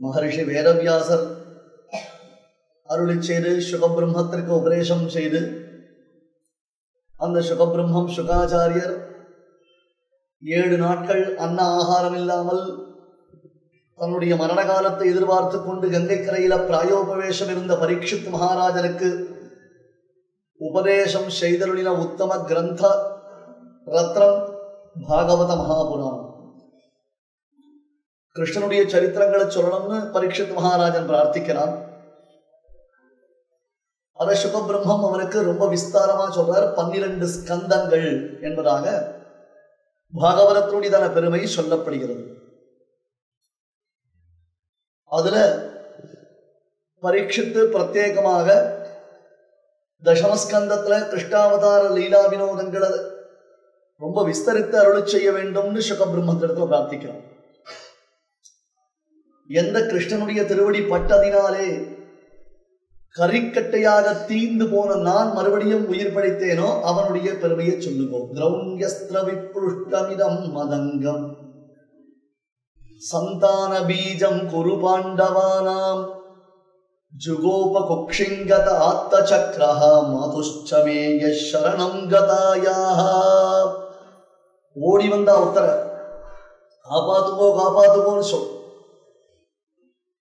மகர்ஷி வேதவியாசர் அருளி செய்து சுகபிரம்மத்திற்கு உபதேசம் செய்து அந்த சுகபிரம்மம் சுகாச்சாரியர். ஏழு நாட்கள் அன்ன ஆகாரம் இல்லாமல் தன்னுடைய மரண காலத்தை எதிர்பார்த்து கொண்டு கங்கை கரையில பிராயோபவேசம் இருந்த பரீட்சித் மகாராஜனுக்கு உபதேசம் செய்தருளின உத்தம கிரந்த ரத்னம் பாகவத மகாபுராணம். கிருஷ்ணனுடைய சரித்திரங்களை சொல்லணும்னு பரீட்சித் மகாராஜன் பிரார்த்திக்கிறான் அத சுகபிரம்மம் அவனுக்கு ரொம்ப விஸ்தாரமா சொல்றார். பன்னிரண்டு ஸ்கந்தங்கள் என்பதாக பாகவதத்தினுடையதான பெருமை சொல்லப்படுகிறது. அதுல பரீட்சித்து பிரத்யேகமாக தசமஸ்கந்தத்துல கிருஷ்ணாவதார லீலா வினோதங்களை ரொம்ப விஸ்தரித்து அருள் செய்ய வேண்டும்னு சுகபிரம்மத்திடத்துல பிரார்த்திக்கிறான் எந்த கிருஷ்ணனுடைய திருவடி பட்டதினாலே கறிக்கட்டையாக தீந்து போன நான் மறுபடியும் உயிர் படைத்தேனோ அவனுடைய பெருமையை சொல்லுவோம். திரௌங்கஸ்திரவிப்புஷ்டமிதம் மதங்கம். சந்தான பீஜம் குரு பாண்டவானாம். ஜுகோப குக்ஷிங்கத ஆத்த சக்கரஹ மாதுஷ்டமேய சரணம் கதாயாக ஓடி வந்தா உத்தர காப்பாத்துவோ காப்பாத்துவோன்னு சொல்.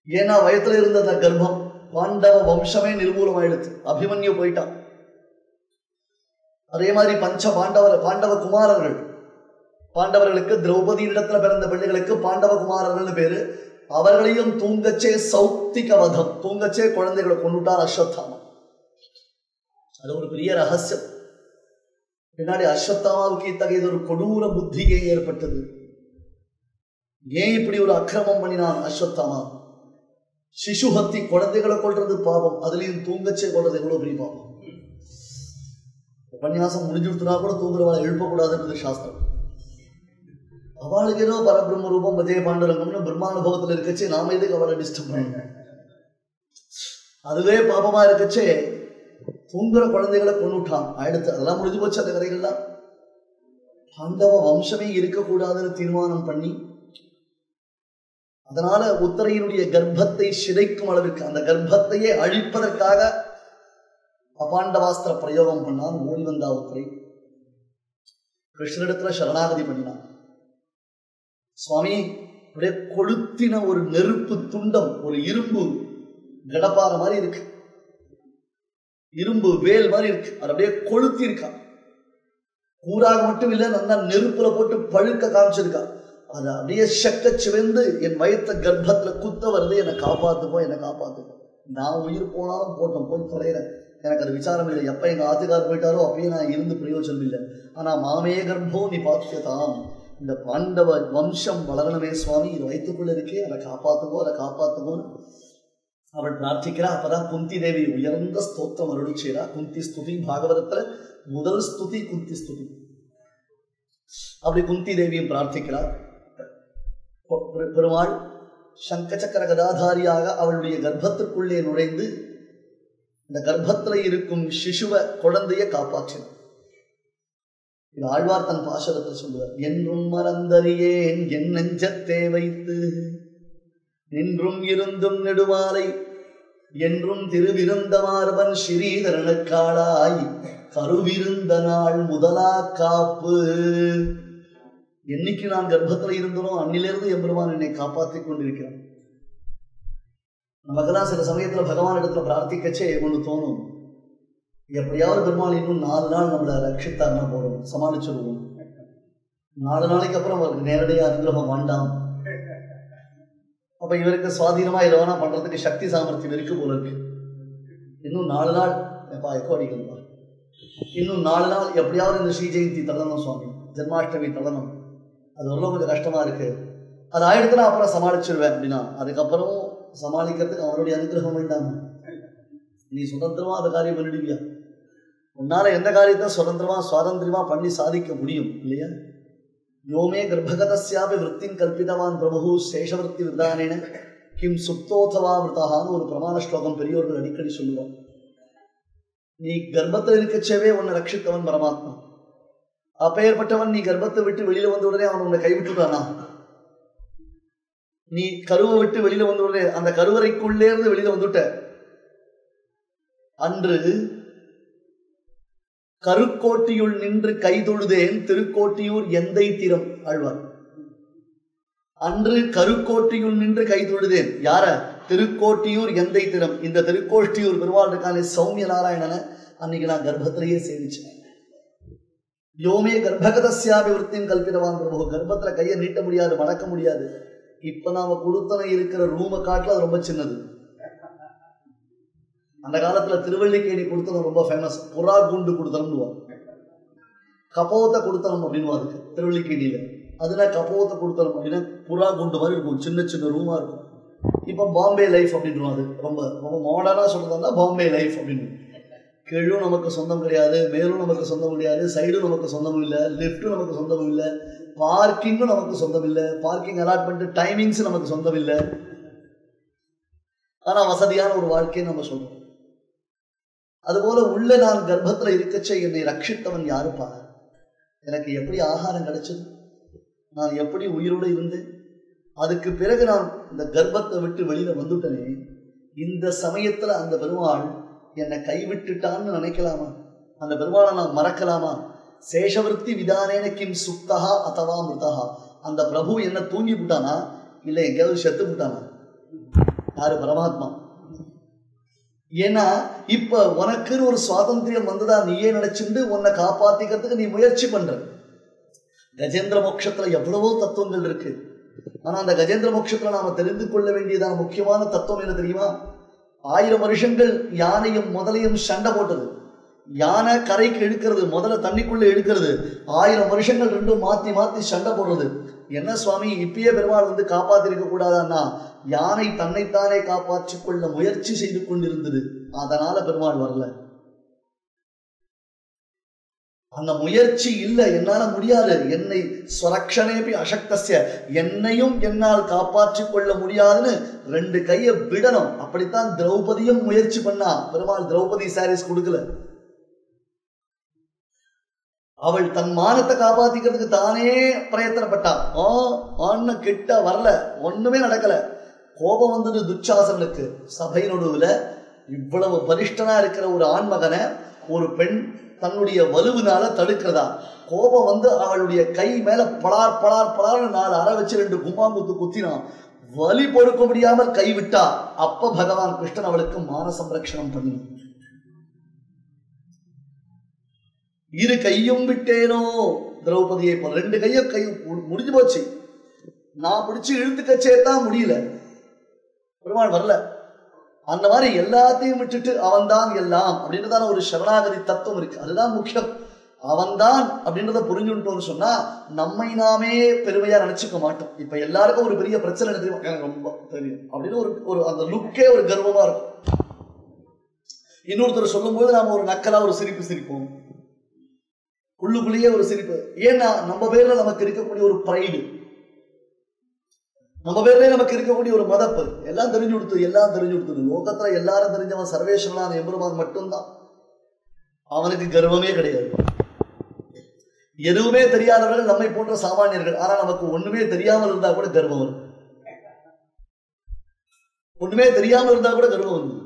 ஏன்னா வயத்துல இருந்த அந்த கர்ப்பம் பாண்டவ வம்சமே நிர்மூலம் ஆயிடுச்சு அபிமன்யு போயிட்டான் அதே மாதிரி பஞ்ச பாண்டவர் பாண்டவ குமாரர்கள். பாண்டவர்களுக்கு திரௌபதி இடத்துல பிறந்த பிள்ளைகளுக்கு பாண்டவ குமாரர்கள்னு பேரு. அவர்களையும் தூங்கச்சே சௌத்திக வதம் தூங்கச்சே குழந்தைகளை கொண்டுட்டார் அஸ்வத்தாமா. அது ஒரு பெரிய ரகசியம். பின்னாடி அஸ்வத்தாமாவுக்கு இத்தகையது ஒரு கொடூர புத்தியே ஏற்பட்டது. ஏன் இப்படி ஒரு அக்கிரமம் பண்ணினான் அஸ்வத்தாமா? சிசு ஹத்தி குழந்தைகளை கொள்றது பாவம். அதுலயும் தூங்கச்சே கொள்றது எவ்வளவு பெரிய பாவம்? உபன்யாசம் முடிஞ்சுடுத்துனா கூட தூங்குறவளை எழுப்பக்கூடாதுன்றது சாஸ்திரம். அவளுக்கு ஏதோ பரபிரம்ம ரூபம் விஜய பாண்டரங்கம்னு பிரம்மானுபவத்துல இருக்கச்சே நாம எதுக்கு அவளை டிஸ்டர்ப் பண்ணுங்க அதுவே பாபமா இருக்கச்சே தூங்குற குழந்தைகளை கொண்டுட்டான் அடுத்து அதெல்லாம் முடிஞ்சு போச்சு அந்த கதைகள்லாம். பாண்டவ வம்சமே இருக்கக்கூடாதுன்னு தீர்மானம் பண்ணி அதனால உத்தரையினுடைய கர்ப்பத்தை சிதைக்கும் அளவிற்கு அந்த கர்ப்பத்தையே அழிப்பதற்காக அபாண்டவாஸ்திர பிரயோகம் பண்ணான் ஓடி வந்தா உத்தரை. கிருஷ்ணரிடத்துல சரணாகதி பண்ணினான். சுவாமி அப்படியே கொளுத்தின ஒரு நெருப்பு துண்டம் ஒரு இரும்பு கடப்பாற மாதிரி இருக்கு. இரும்பு வேல் மாதிரி இருக்கு. அது அப்படியே கொளுத்தி இருக்கான் கூறாக மட்டும் இல்ல நல்லா நெருப்புல போட்டு பழுக்க காமிச்சிருக்கான் அது அப்படியே சக்க சிவந்து என் வயத்த கர்ப்பத்தில் குத்த வருது என்னை காப்பாற்றுப்போம் என்னை காப்பாற்றுப்போம் நான் உயிர் போனாலும் போட்டோம் போய் தொலைகிறேன் எனக்கு அது விசாரம் இல்லை. எப்போ எங்கள் ஆத்துக்கார் போயிட்டாரோ அப்பயே நான் இருந்து பிரயோஜனம் இல்லை. ஆனால் மாமே கர்ப்பம் நீ பார்த்துக்கத்தான் இந்த பாண்டவ வம்சம் வளரணுமே சுவாமி இது வயிற்றுக்குள்ள இருக்கே அதை காப்பாற்றுவோம் அதை காப்பாற்றுவோம் அவள் பிரார்த்திக்கிறா. அப்பதான் குந்தி தேவி உயர்ந்த ஸ்தோத்திரம் அருள் செய்கிறா குந்தி ஸ்துதி பாகவதத்துல முதல் ஸ்துதி குந்தி ஸ்துதி. அப்படி குந்தி தேவியும் பிரார்த்திக்கிறார் பெருமாள் சங்கச்சக்கர கதாதாரியாக அவளுடைய கர்ப்பத்திற்குள்ளே நுழைந்து இந்த கர்ப்பத்தில் இருக்கும் சிசுவ குழந்தைய காப்பாற்றினார். இது ஆழ்வார் தன் பாசரத்தில் சொல்லுவார் என்றும் மறந்தறியேன் என் நெஞ்சத்தே வைத்து நின்றும் இருந்தும் நெடுமாலை என்றும் திருவிருந்தமார்பன் ஸ்ரீதரனுக்காளாய் கருவிருந்த நாள் முதலா காப்பு. என்னைக்கு நான் கர்ப்பத்துல இருந்தனோ அன்னிலிருந்து எம்பெருமான் என்னை காப்பாற்றி கொண்டிருக்கிறான். நமக்கெல்லாம் சில சமயத்துல பகவான் இடத்துல பிரார்த்திக்கச்சே ஒன்று தோணும். எப்படியாவது பெருமாள் இன்னும் நாலு நாள் நம்மளை ரட்சித்தார்னா போதும் சமாளிச்சிருவோம். நாலு நாளைக்கு அப்புறம் அவருக்கு நேரடியா அனுகிரகம் வேண்டாம். அப்ப இவருக்கு சுவாதீனமா இதை வேணா பண்றதுக்கு சக்தி சாமர்த்தியம் இருக்கு போல இருக்கு. இன்னும் நாலு நாள் எப்பா எக்கோ அடிக்கணும்பா இன்னும் நாலு நாள் எப்படியாவது இந்த ஸ்ரீ ஜெயந்தி தள்ளணும் சுவாமி ஜென்மாஷ்டமி தள்ளணும் அது ரொம்ப கொஞ்சம் கஷ்டமாக இருக்கு. அது ஆயிடுத்துனா அப்புறம் சமாளிச்சிருவேன் அப்படின்னா. அதுக்கப்புறம் சமாளிக்கிறதுக்கு அவனுடைய அனுகிரகம் வேண்டாம். நீ சுதந்திரமா அந்த காரியம் பண்ணிடுவியா? உன்னால எந்த காரியத்தை சுதந்திரமா சுவாதந்திரமா பண்ணி சாதிக்க முடியும் இல்லையா? யோமே கர்ப்பகதஸ்யாபி விற்த்தின் கல்பிதவான் பிரபு சேஷவர்த்தி விதானேன கிம் சுப்தோதவா விரதான்னு ஒரு பிரமாண ஸ்லோகம் பெரியோர்கள் அடிக்கடி சொல்லுவான் நீ கர்ப்பத்தில் இருக்கச்சவே உன்னை ரட்சித்தவன் பரமாத்மா. அப்பெயர்பட்டவன் நீ கர்ப்பத்தை விட்டு வெளியில வந்த உடனே அவன் உன்னை கைவிட்டுட்டானா? நீ கருவை விட்டு வெளியில வந்து உடனே அந்த கருவறைக்குள்ளே இருந்து வெளியில வந்துட்ட. அன்று கருக்கோட்டியுள் நின்று கைதொழுதேன் திருக்கோட்டியூர் எந்தை திறம் ஆழ்வார். அன்று கருக்கோட்டியுள் நின்று கைதொழுதேன் யார? திருக்கோட்டியூர் எந்தை திறம். இந்த திருக்கோஷ்டியூர் பெருமாள் இருக்கானே சௌமிய நாராயணனை அன்னைக்கு நான் கர்ப்பத்திலேயே சேவிச்சேன். யோமே கர்ப்பகதஸ்யாபி விற்த்தியும் கல்பிதவான் பிரபு கர்ப்பத்துல கையை நீட்ட முடியாது மடக்க முடியாது. இப்ப நாம கொடுத்தன இருக்கிற ரூமை காட்டுல அது ரொம்ப சின்னது. அந்த காலத்துல திருவள்ளிக்கேணி கொடுத்தனம் ரொம்ப ஃபேமஸ் புறா குண்டு கொடுத்தனம்னுவான் கபோத்தை கொடுத்தனம் அப்படின்னு அதுக்கு திருவள்ளிக்கேணியில. அதுல கபோத்தை கொடுத்தனம் அப்படின்னா புறா குண்டு மாதிரி இருக்கும். சின்ன சின்ன ரூமா இருக்கும். இப்போ பாம்பே லைஃப் அப்படின்னு அது. ரொம்ப ரொம்ப மாடர்னா சொல்றதா பாம்பே லைஃப் அப்படின்னு கீழும் நமக்கு சொந்தம் கிடையாது மேலும் நமக்கு சொந்தம் கிடையாது சைடும் நமக்கு சொந்தம் இல்லை லெஃப்ட்டும் நமக்கு சொந்தம் இல்லை பார்க்கிங்கும் நமக்கு சொந்தம் இல்லை பார்க்கிங் அலாட்மெண்ட் டைமிங்ஸ் நமக்கு சொந்தம் இல்லை. ஆனால் வசதியான ஒரு வாழ்க்கையை நம்ம சொல்றோம். அதுபோல உள்ள நான் கர்ப்பத்தில் இருக்கச்சே என்னை ரட்சித்தவன் யாருப்பா? எனக்கு எப்படி ஆகாரம் கிடைச்சது? நான் எப்படி உயிரோடு இருந்தேன்? அதுக்கு பிறகு நான் இந்த கர்ப்பத்தை விட்டு வெளியில வந்துட்டனே இந்த சமயத்துல அந்த பெருமாள் என்னை கைவிட்டுட்டான்னு நினைக்கலாமா? அந்த பெருமாளை நான் மறக்கலாமா? சேஷவர்த்தி விதானேன கிம் சுப்தகா அத்தவா மிருதகா அந்த பிரபு என்ன தூங்கி விட்டானா? இல்லை எங்கேயாவது செத்து விட்டானா? யாரு? பரமாத்மா. ஏன்னா இப்ப உனக்குன்னு ஒரு சுவாதந்திரியம் வந்ததா? நீயே நினைச்சுண்டு உன்னை காப்பாத்திக்கிறதுக்கு நீ முயற்சி பண்ற. கஜேந்திர மோட்சத்துல எவ்வளவோ தத்துவங்கள் இருக்கு. ஆனா அந்த கஜேந்திர மோட்சத்துல நாம தெரிந்து கொள்ள வேண்டியதான முக்கியமான தத்துவம் என்ன தெரியுமா? ஆயிரம் வருஷங்கள் யானையும் முதலையும் சண்டை போட்டது. யானை கரைக்கு இழுக்கிறது முதல்ல தண்ணிக்குள்ளே இழுக்கிறது ஆயிரம் வருஷங்கள் ரெண்டும் மாற்றி மாற்றி சண்டை போடுறது. என்ன சுவாமி இப்பயே பெருமாள் வந்து காப்பாத்திருக்க கூடாதான்னா யானை தன்னைத்தானே காப்பாற்றிக் கொள்ள முயற்சி செய்து கொண்டிருந்தது. அதனால பெருமாள் வரல. அந்த முயற்சி இல்லை என்னால முடியாது. என்னை ஸ்வரக்ஷனேபி அசக்தசிய என்னையும் என்னால் காப்பாற்றி கொள்ள முடியாதுன்னு ரெண்டு கையை விடணும். அப்படித்தான் திரௌபதியும் முயற்சி பண்ணா. பெருமாள் திரௌபதி சாரீஸ் கொடுக்கல. அவள் தன் மானத்தை காப்பாத்திக்கிறதுக்கு தானே பிரயத்தனப்பட்டா. ஆ ஆன்னு கிட்ட வரல. ஒண்ணுமே நடக்கல. கோபம் வந்தது துச்சாசனுக்கு சபை நடுவில் இவ்வளவு பரிஷ்டனா இருக்கிற ஒரு ஆண்மகனை ஒரு பெண் தன்னுடைய வலுவினால தடுக்கிறதா? கோபம் வந்து அவளுடைய கை மேல பலார் பலார் பலார்னு நாலு அரை வச்சு ரெண்டு கும்பாங்குத்து குத்தினான். வலி பொறுக்க முடியாமல் கைவிட்டா அப்ப பகவான் கிருஷ்ணன் அவளுக்கு மான சம்ரக்ஷணம் பண்ணினான். இரு கையும் விட்டேனோ? திரௌபதியை போல ரெண்டு கையும் கை மு- முடிஞ்சு போச்சு. நான் பிடிச்சு இழுத்துக்கச்சே தான் முடியல. பெருமாள் வரல. அந்த மாதிரி எல்லாத்தையும் விட்டுட்டு அவன்தான் எல்லாம் அப்படின்றதான ஒரு சரணாகதி தத்துவம் இருக்கு. அதுதான் முக்கியம். அவன்தான் அப்படின்றத புரிஞ்சுட்டோம்னு சொன்னா நம்மை நாமே பெருமையா நினைச்சுக்க மாட்டோம். இப்ப எல்லாருக்கும் ஒரு பெரிய பிரச்சனை தெரியும்? எனக்கு ரொம்ப தெரியும் அப்படின்னு ஒரு ஒரு அந்த லுக்கே ஒரு கர்வமா இருக்கும். இன்னொருத்தர் சொல்லும்போது நாம ஒரு நக்கலா ஒரு சிரிப்பு சிரிப்போம். உள்ளுக்குள்ளேயே ஒரு சிரிப்பு. ஏன்னா நம்ம பேர்ல நமக்கு இருக்கக்கூடிய ஒரு ப்ரைடு நம்ம பேர்லயே நமக்கு இருக்கக்கூடிய ஒரு மதப்பு. எல்லாம் தெரிஞ்சு கொடுத்து எல்லாம் தெரிஞ்சு கொடுத்தது. லோகத்துல எல்லாரும் தெரிஞ்சவன் சர்வேஸ்வரனான எம்பெருமான் மட்டும்தான். அவனுக்கு கர்வமே கிடையாது. எதுவுமே தெரியாதவர்கள் நம்மை போன்ற சாமானியர்கள். ஆனா நமக்கு ஒண்ணுமே தெரியாமல் இருந்தா கூட கர்வம் வரும். ஒண்ணுமே தெரியாமல் இருந்தா கூட கர்வம் வருது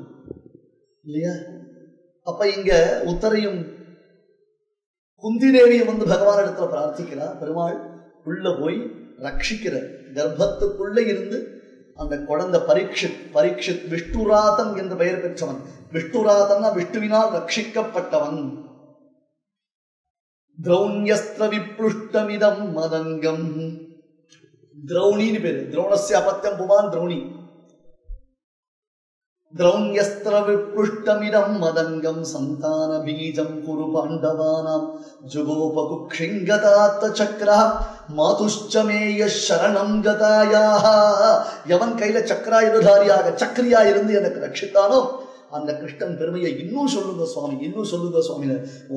இல்லையா? அப்ப இங்க உத்தரையும் குந்தி தேவியும் வந்து பகவான் இடத்துல பிரார்த்திக்கிறார். பெருமாள் உள்ள போய் ரட்சிக்கிறார். கர்ப்பத்துக்குள்ளே இருந்து அந்த குழந்தை பரீட்சித் பரீட்சித் விஷ்ணுராதன் என்று பெயர் பெற்றவன். விஷ்ணுராதன்னா விஷ்ணுவினால் ரட்சிக்கப்பட்டவன். திரௌண்யஸ்திர விப்ளுஷ்டமிதம் மதங்கம். திரௌணின்னு பேரு. திரோணஸ்ய அபத்தியம் புவான் திரௌணி. द्रौण्यस्त्र विपृष्टमिदं मदङ्गं सन्तानबीजं कुरु पाण्डवानां जुगोपकुक्षिङ्गतात्तचक्रः மாதுஷ்ட மேய சரணம் கதாயாக எவன் கையில சக்கராயுததாரியாக சக்கரியா இருந்து எனக்கு ரட்சித்தானோ அந்த கிருஷ்ணன் பெருமையை இன்னும் சொல்லுங்க சுவாமி இன்னும் சொல்லுங்க சுவாமி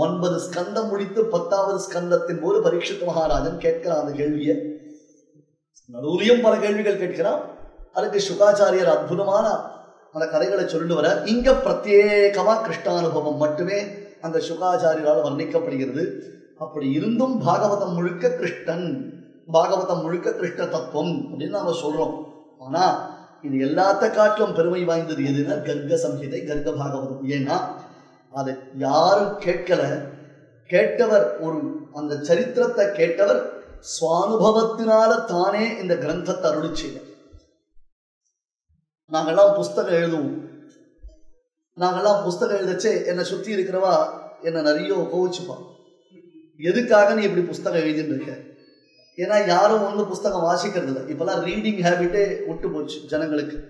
ஒன்பது ஸ்கந்தம் முடித்து பத்தாவது ஸ்கந்தத்தின் போது பரீட்சித் மகாராஜன் கேட்கிறான் அந்த கேள்வியை நடுவுலையும் பல கேள்விகள் கேட்கிறான் அதுக்கு சுகாச்சாரியர் அற்புதமான அந்த கதைகளை சொல்லிட்டு வர இங்க பிரத்யேகமா கிருஷ்ணானுபவம் மட்டுமே அந்த சுகாச்சாரியரால் வர்ணிக்கப்படுகிறது. அப்படி இருந்தும் பாகவதம் முழுக்க கிருஷ்ணன் பாகவதம் முழுக்க கிருஷ்ண தத்துவம் அப்படின்னு நாம சொல்றோம். ஆனா இது எல்லாத்த காட்டிலும் பெருமை வாய்ந்தது எதுன்னா கர்க்க சம்ஹிதை கர்க்க பாகவதம். ஏன்னா அதை யாரும் கேட்கல. கேட்டவர் ஒரு அந்த சரித்திரத்தை கேட்டவர் சுவானுபவத்தினால தானே இந்த கிரந்தத்தை அருளி செய்வார் நாங்கள்லாம் புஸ்தகம் எழுதுவோம். நாங்கள்லாம் புஸ்தகம் எழுதச்சே என்னை சுற்றி இருக்கிறவா என்னை நிறைய கோவிச்சுப்பான் எதுக்காக நீ இப்படி புஸ்தகம் எழுதிட்டு இருக்க? ஏன்னா யாரும் வந்து புஸ்தகம் வாசிக்கிறது இல்லை இப்போல்லாம் ரீடிங் ஹேபிட்டே விட்டு போச்சு ஜனங்களுக்கு.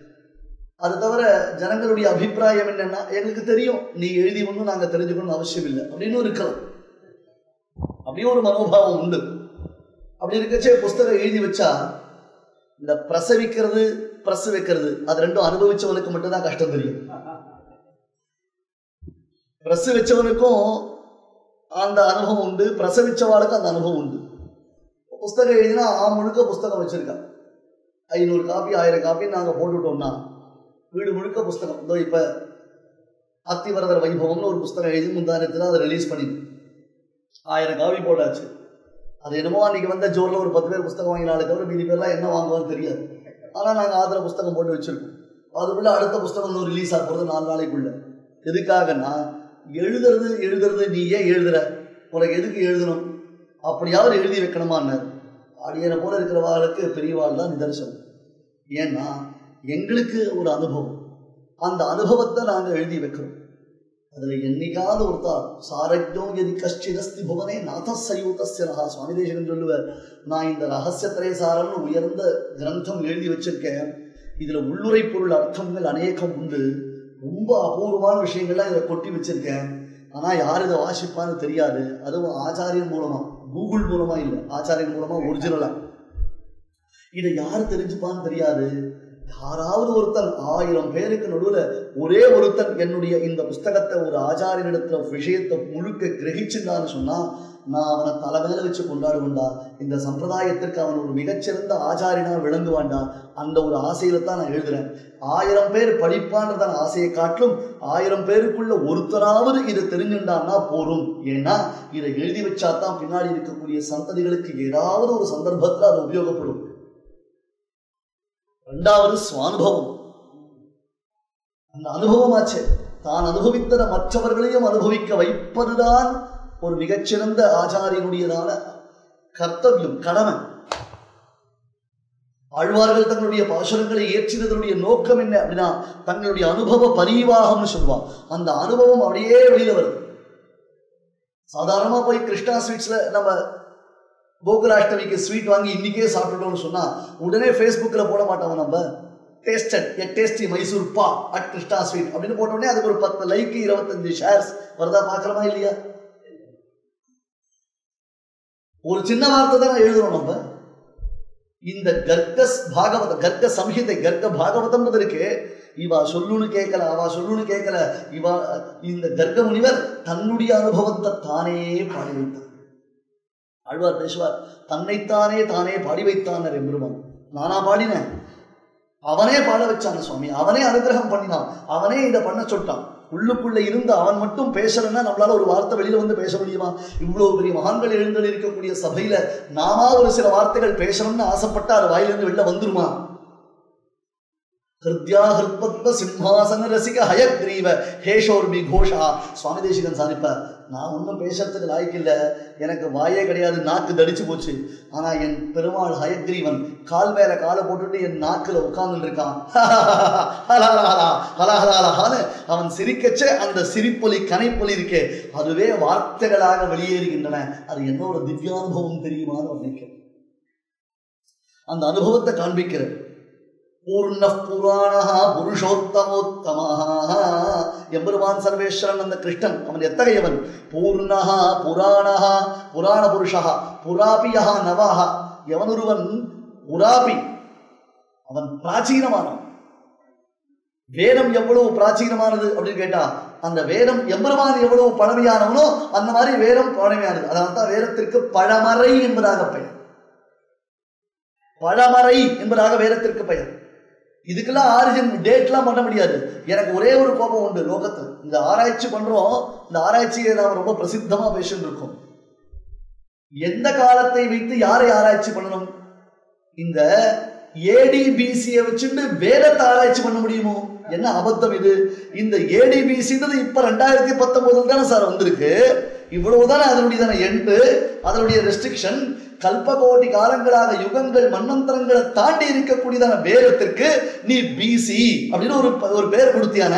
அது தவிர ஜனங்களுடைய அபிப்பிராயம் என்னன்னா எங்களுக்கு தெரியும் நீ எழுதி ஒன்றும் நாங்கள் தெரிஞ்சுக்கணும்னு அவசியம் இல்லை. அப்படின்னு இருக்கலாம். அப்படியே ஒரு மனோபாவம் உண்டு. அப்படி இருக்கச்சே புஸ்தகம் எழுதி வச்சா இந்த பிரசவிக்கிறது பிரஸ் வைக்கிறது. அது ரெண்டும் அனுபவிச்சவனுக்கு மட்டும்தான் கஷ்டம் தெரியும். பிரஸ் வச்சவனுக்கும் அந்த அனுபவம் உண்டு. பிரசவிச்சவாளுக்கும் அந்த அனுபவம் உண்டு. புஸ்தகம் எழுதினா ஆ முழுக்க புஸ்தகம் வச்சிருக்கான். ஐநூறு காப்பி ஆயிரம் காப்பி நாங்கள் போட்டுவிட்டோம்னா வீடு முழுக்க புஸ்தகம். இதோ இப்போ அத்திவரதர் வைபவம்னு ஒரு புஸ்தகம் எழுதி முந்தானத்தில் அதை ரிலீஸ் பண்ணி ஆயிரம் காப்பி போட்டாச்சு. அது என்னமோ அன்றைக்கி வந்த ஜோரில் ஒரு பத்து பேர் புஸ்தகம் வாங்கினாலே தவிர மீதி பேர்லாம் என்ன வாங்குவான்னு தெரியாது. ஆனால் நாங்கள் ஆதர புஸ்தகம் போட்டு வச்சுருக்கோம். அதுக்குள்ளே அடுத்த புஸ்தகம் இன்னும் ரிலீஸ் ஆக போகிறது நாலு நாளைக்குள்ள. எதுக்காகன்னா எழுதுறது எழுதுறது நீ ஏன் எழுதுற? உனக்கு எதுக்கு எழுதணும்? அப்படியாவது எழுதி வைக்கணுமான்னார். அடியனை போல இருக்கிறவாளுக்கு பெரியவாள் தான் நிதர்சனம். ஏன்னா எங்களுக்கு ஒரு அனுபவம். அந்த அனுபவத்தை நாங்கள் எழுதி வைக்கிறோம். அதில் என்னைக்காவது ஒருத்தா சாரஜ்யம் எதி கஷ்டிதஸ்தி புவனே நாத சயூதஸ்ய ரகா சுவாமி தேசகன் சொல்லுவார் நான் இந்த ரகசியத்திரை சாரம்னு உயர்ந்த கிரந்தம் எழுதி வச்சிருக்கேன் இதில் உள்ளுரை பொருள் அர்த்தங்கள் அநேகம் உண்டு ரொம்ப அபூர்வமான விஷயங்கள்லாம் இதை கொட்டி வச்சிருக்கேன் ஆனால் யார் இதை வாசிப்பான்னு தெரியாது அதுவும் ஆச்சாரியன் மூலமா கூகுள் மூலமா இல்லை ஆச்சாரியன் மூலமா ஒரிஜினலா இதை யார் தெரிஞ்சுப்பான்னு தெரியாது யாராவது ஒருத்தன் ஆயிரம் பேருக்கு நடுவில் ஒரே ஒருத்தன் என்னுடைய இந்த புஸ்தகத்தை ஒரு ஆச்சாரியனிடத்துல விஷயத்தை முழுக்க கிரகிச்சுட்டான்னு சொன்னா நான் அவனை தலை வச்சு கொண்டாடுவேன்டா. இந்த சம்பிரதாயத்திற்கு அவன் ஒரு மிகச்சிறந்த ஆச்சாரியனா விளங்குவாண்டா அந்த ஒரு ஆசையில தான் நான் எழுதுறேன். ஆயிரம் பேர் படிப்பான்றதான ஆசையை காட்டிலும் ஆயிரம் பேருக்குள்ள ஒருத்தராவது இதை தெரிஞ்சுட்டான்னா போரும் ஏன்னா இதை எழுதி வச்சா தான் பின்னாடி இருக்கக்கூடிய சந்ததிகளுக்கு ஏதாவது ஒரு சந்தர்ப்பத்தில் அது உபயோகப்படும். ரெண்டாவது சுவானுபவம். அந்த அனுபவமாச்சு. தான் அனுபவித்தத மற்றவர்களையும் அனுபவிக்க வைப்பதுதான் ஒரு மிகச்சிறந்த ஆச்சாரியனுடையதான கர்த்தவியம் கடமை. ஆழ்வார்கள் தங்களுடைய பாசுரங்களை ஏற்றினதனுடைய நோக்கம் என்ன அப்படின்னா தங்களுடைய அனுபவ பரிவாகம்னு சொல்லுவான் அந்த அனுபவம் அப்படியே வெளியில வருது. சாதாரணமா போய் கிருஷ்ணா ஸ்வீட்ஸ்ல நம்ம கோகுலாஷ்டமிக்கு ஸ்வீட் வாங்கி இன்னைக்கே சாப்பிட்டுட்டோம்னு சொன்னால் உடனே ஃபேஸ்புக்கில் போட மாட்டோம் நம்ம. டேஸ்டட் எ டேஸ்டி மைசூர் பா அட் கிருஷ்ணா ஸ்வீட் அப்படின்னு போட்டோடனே அதுக்கு ஒரு பத்து லைக் இருபத்தஞ்சு ஷேர்ஸ் வருதா பார்க்கறோமா இல்லையா? ஒரு சின்ன வார்த்தை தான் எழுதுறோம் நம்ம. இந்த கர்க்க பாகவத கர்க்க சம்ஹிதை கர்க்க பாகவதம்ன்றது இருக்கு இவா சொல்லுன்னு கேட்கல அவா சொல்லுன்னு கேட்கல இவா இந்த கர்க்க முனிவர் தன்னுடைய அனுபவத்தை தானே பாடி வைத்தார். ஆழ்வார் பேசுவார் தன்னைத்தானே தானே பாடி வைத்தானர் எம்பெருமான் நானா பாடினேன். அவனே பாட வச்சான சுவாமி. அவனே அனுகிரகம் பண்ணினான். அவனே இதை பண்ண சொல்லிட்டான். உள்ளுக்குள்ள இருந்து அவன் மட்டும் பேசலன்னா நம்மளால ஒரு வார்த்தை வெளியில வந்து பேச முடியுமா? இவ்வளவு பெரிய மகான்கள் எழுந்தல் இருக்கக்கூடிய சபையில நாமா ஒரு சில வார்த்தைகள் பேசணும்னு ஆசைப்பட்டா அது வாயிலிருந்து வெளில வந்துருமா? ஹிருத்யா ஹிருத்பத்ம சிம்ஹாசன ரசிக ஹயக்ரீவ ஹேஷோர்மி கோஷா. சுவாமி தேசிகன் சாதிப்பார். நான் ஒன்றும் பேசுறதுக்கு லாய்க்கில்லை எனக்கு வாயே கிடையாது நாக்கு தடிச்சு போச்சு. ஆனா என் பெருமாள் ஹயக்ரீவன் கால் மேலே காலை போட்டுட்டு என் நாக்குல உட்கார்ந்து இருக்கான். ஹலாஹலான்னு அவன் சிரிக்கச்சே அந்த சிரிப்பொலி கனைப்பொலி இருக்கே. அதுவே வார்த்தைகளாக வெளியேறுகின்றன. அது என்னோட திவ்யானுபவம் தெரியுமான்னு நினைக்கிறேன் அந்த அனுபவத்தை காண்பிக்கிறேன். பூர்ண புராணா புருஷோத்தமோத்தமாக எம்பெருமான் சர்வேஸ்வரன் அந்த கிருஷ்ணன் அவன் எத்தகையவன்? பூர்ணா புராணா புராண புருஷா புராபியா நவாஹா எவனொருவன் புராபி அவன் பிராச்சீனமானவன். வேதம் எவ்வளவு பிராச்சீனமானது அப்படின்னு கேட்டா அந்த வேதம் எம்பெருமான் எவ்வளவு பழமையானவனோ அந்த மாதிரி வேதம் பழமையானது. அதனால தான் வேதத்திற்கு பழமறை என்பதாக பெயர். பழமறை என்பதாக வேதத்திற்கு பெயர். இதுக்கெல்லாம் ஆரிஜின் டேட்லாம் பண்ண முடியாது. எனக்கு ஒரே ஒரு கோபம் உண்டு லோகத்து. இந்த ஆராய்ச்சி பண்றோம் இந்த ஆராய்ச்சியை நாம் ரொம்ப பிரசித்தமா பேசிட்டு இருக்கோம். எந்த காலத்தை வைத்து யாரை ஆராய்ச்சி பண்ணணும்? இந்த ஏடிபிசியை வச்சுட்டு வேதத்தை ஆராய்ச்சி பண்ண முடியுமோ? என்ன அபத்தம் இது? இந்த ஏடிபிசின்றது இப்ப ரெண்டாயிரத்தி பத்தொன்பதுல தானே சார் வந்திருக்கு. இவ்வளவுதான் அதனுடைய தானே எண்டு அதனுடைய ரெஸ்ட்ரிக்ஷன் கல்பகோடி காலங்களாக யுகங்கள் மன்னந்தரங்களை தாண்டி இருக்கக்கூடியதான வேகத்திற்கு நீ பிசி அப்படின்னு ஒரு ஒரு பேர் கொடுத்தியான?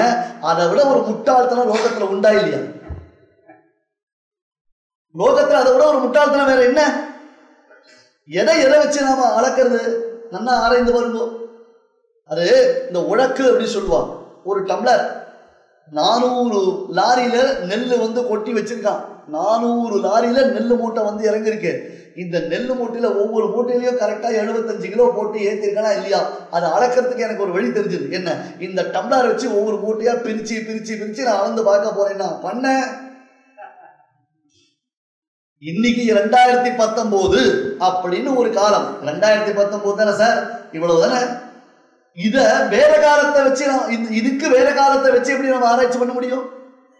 அதை விட ஒரு முட்டாள்தனம் லோகத்துல உண்டா இல்லையா? லோகத்துல அதை விட ஒரு முட்டாள்தனம் வேற என்ன? எதை எதை வச்சு நாம அளக்கிறது? நல்லா ஆராய்ந்து வருங்கோ அது இந்த உழக்கு அப்படின்னு சொல்லுவான் ஒரு டம்ளர். நானூறு லாரியில நெல் வந்து கொட்டி வச்சிருக்கான். நானூறு லாரியில நெல் மூட்டை வந்து இறங்கிருக்கு இந்த நெல் மூட்டையில ஒவ்வொரு மூட்டையிலயும் கரெக்டா எழுபத்தஞ்சு கிலோ போட்டு ஏத்திருக்கானா இல்லையா? அதை அளக்கிறதுக்கு எனக்கு ஒரு வழி தெரிஞ்சது. என்ன? இந்த டம்ளர் வச்சு ஒவ்வொரு மூட்டையா பிரிச்சு பிரிச்சு பிரிச்சு நான் அளந்து பார்க்க போறேன்னா பண்ண? இன்னைக்கு ரெண்டாயிரத்தி பத்தொன்பது அப்படின்னு ஒரு காலம். ரெண்டாயிரத்தி பத்தொன்பது தானே சார்? இவ்வளவு தானே இத வேற காலத்தை வச்சு இது- இதுக்கு வேற காலத்தை வச்சு எப்படி நம்ம ஆராய்ச்சி பண்ண முடியும்?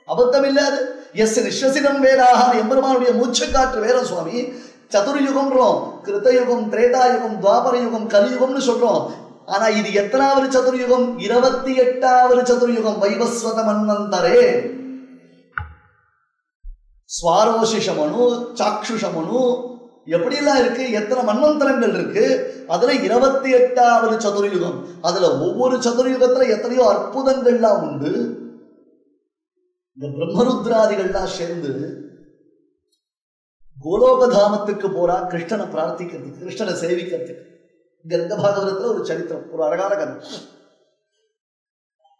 அபத்தம் இல்லாது. எஸ் நிஸ்வசிதம் வேறாக எம்பெருமானுடைய மூச்சு காற்று வேற சுவாமி. சதுர்யுகம்ன்றோம் கிருத்தயுகம் திரேதாயுகம் துவாபர யுகம் கலியுகம்னு சொல்றோம். ஆனா இது எத்தனாவது சதுர்யுகம்? இருபத்தி எட்டாவது சதுர்யுகம். வைவஸ்வத மன்வந்தரே. சுவாரோசிஷமனு சாக்ஷுஷமனு எப்படியெல்லாம் இருக்கு? எத்தனை மன்வந்தரங்கள் இருக்கு? அதுல இருபத்தி எட்டாவது சதுர்யுகம். அதுல ஒவ்வொரு சதுர்யுகத்துல எத்தனையோ அற்புதங்கள்லாம் உண்டு. இந்த பிரம்மருத்ராதிகள்லாம் சேர்ந்து கோலோகதாமத்துக்கு போறா கிருஷ்ணனை பிரார்த்திக்கிறதுக்கு கிருஷ்ணனை சேவிக்கிறதுக்கு. இங்க இருந்த பாகவதத்துல ஒரு சரித்திரம் ஒரு அழகான கதை.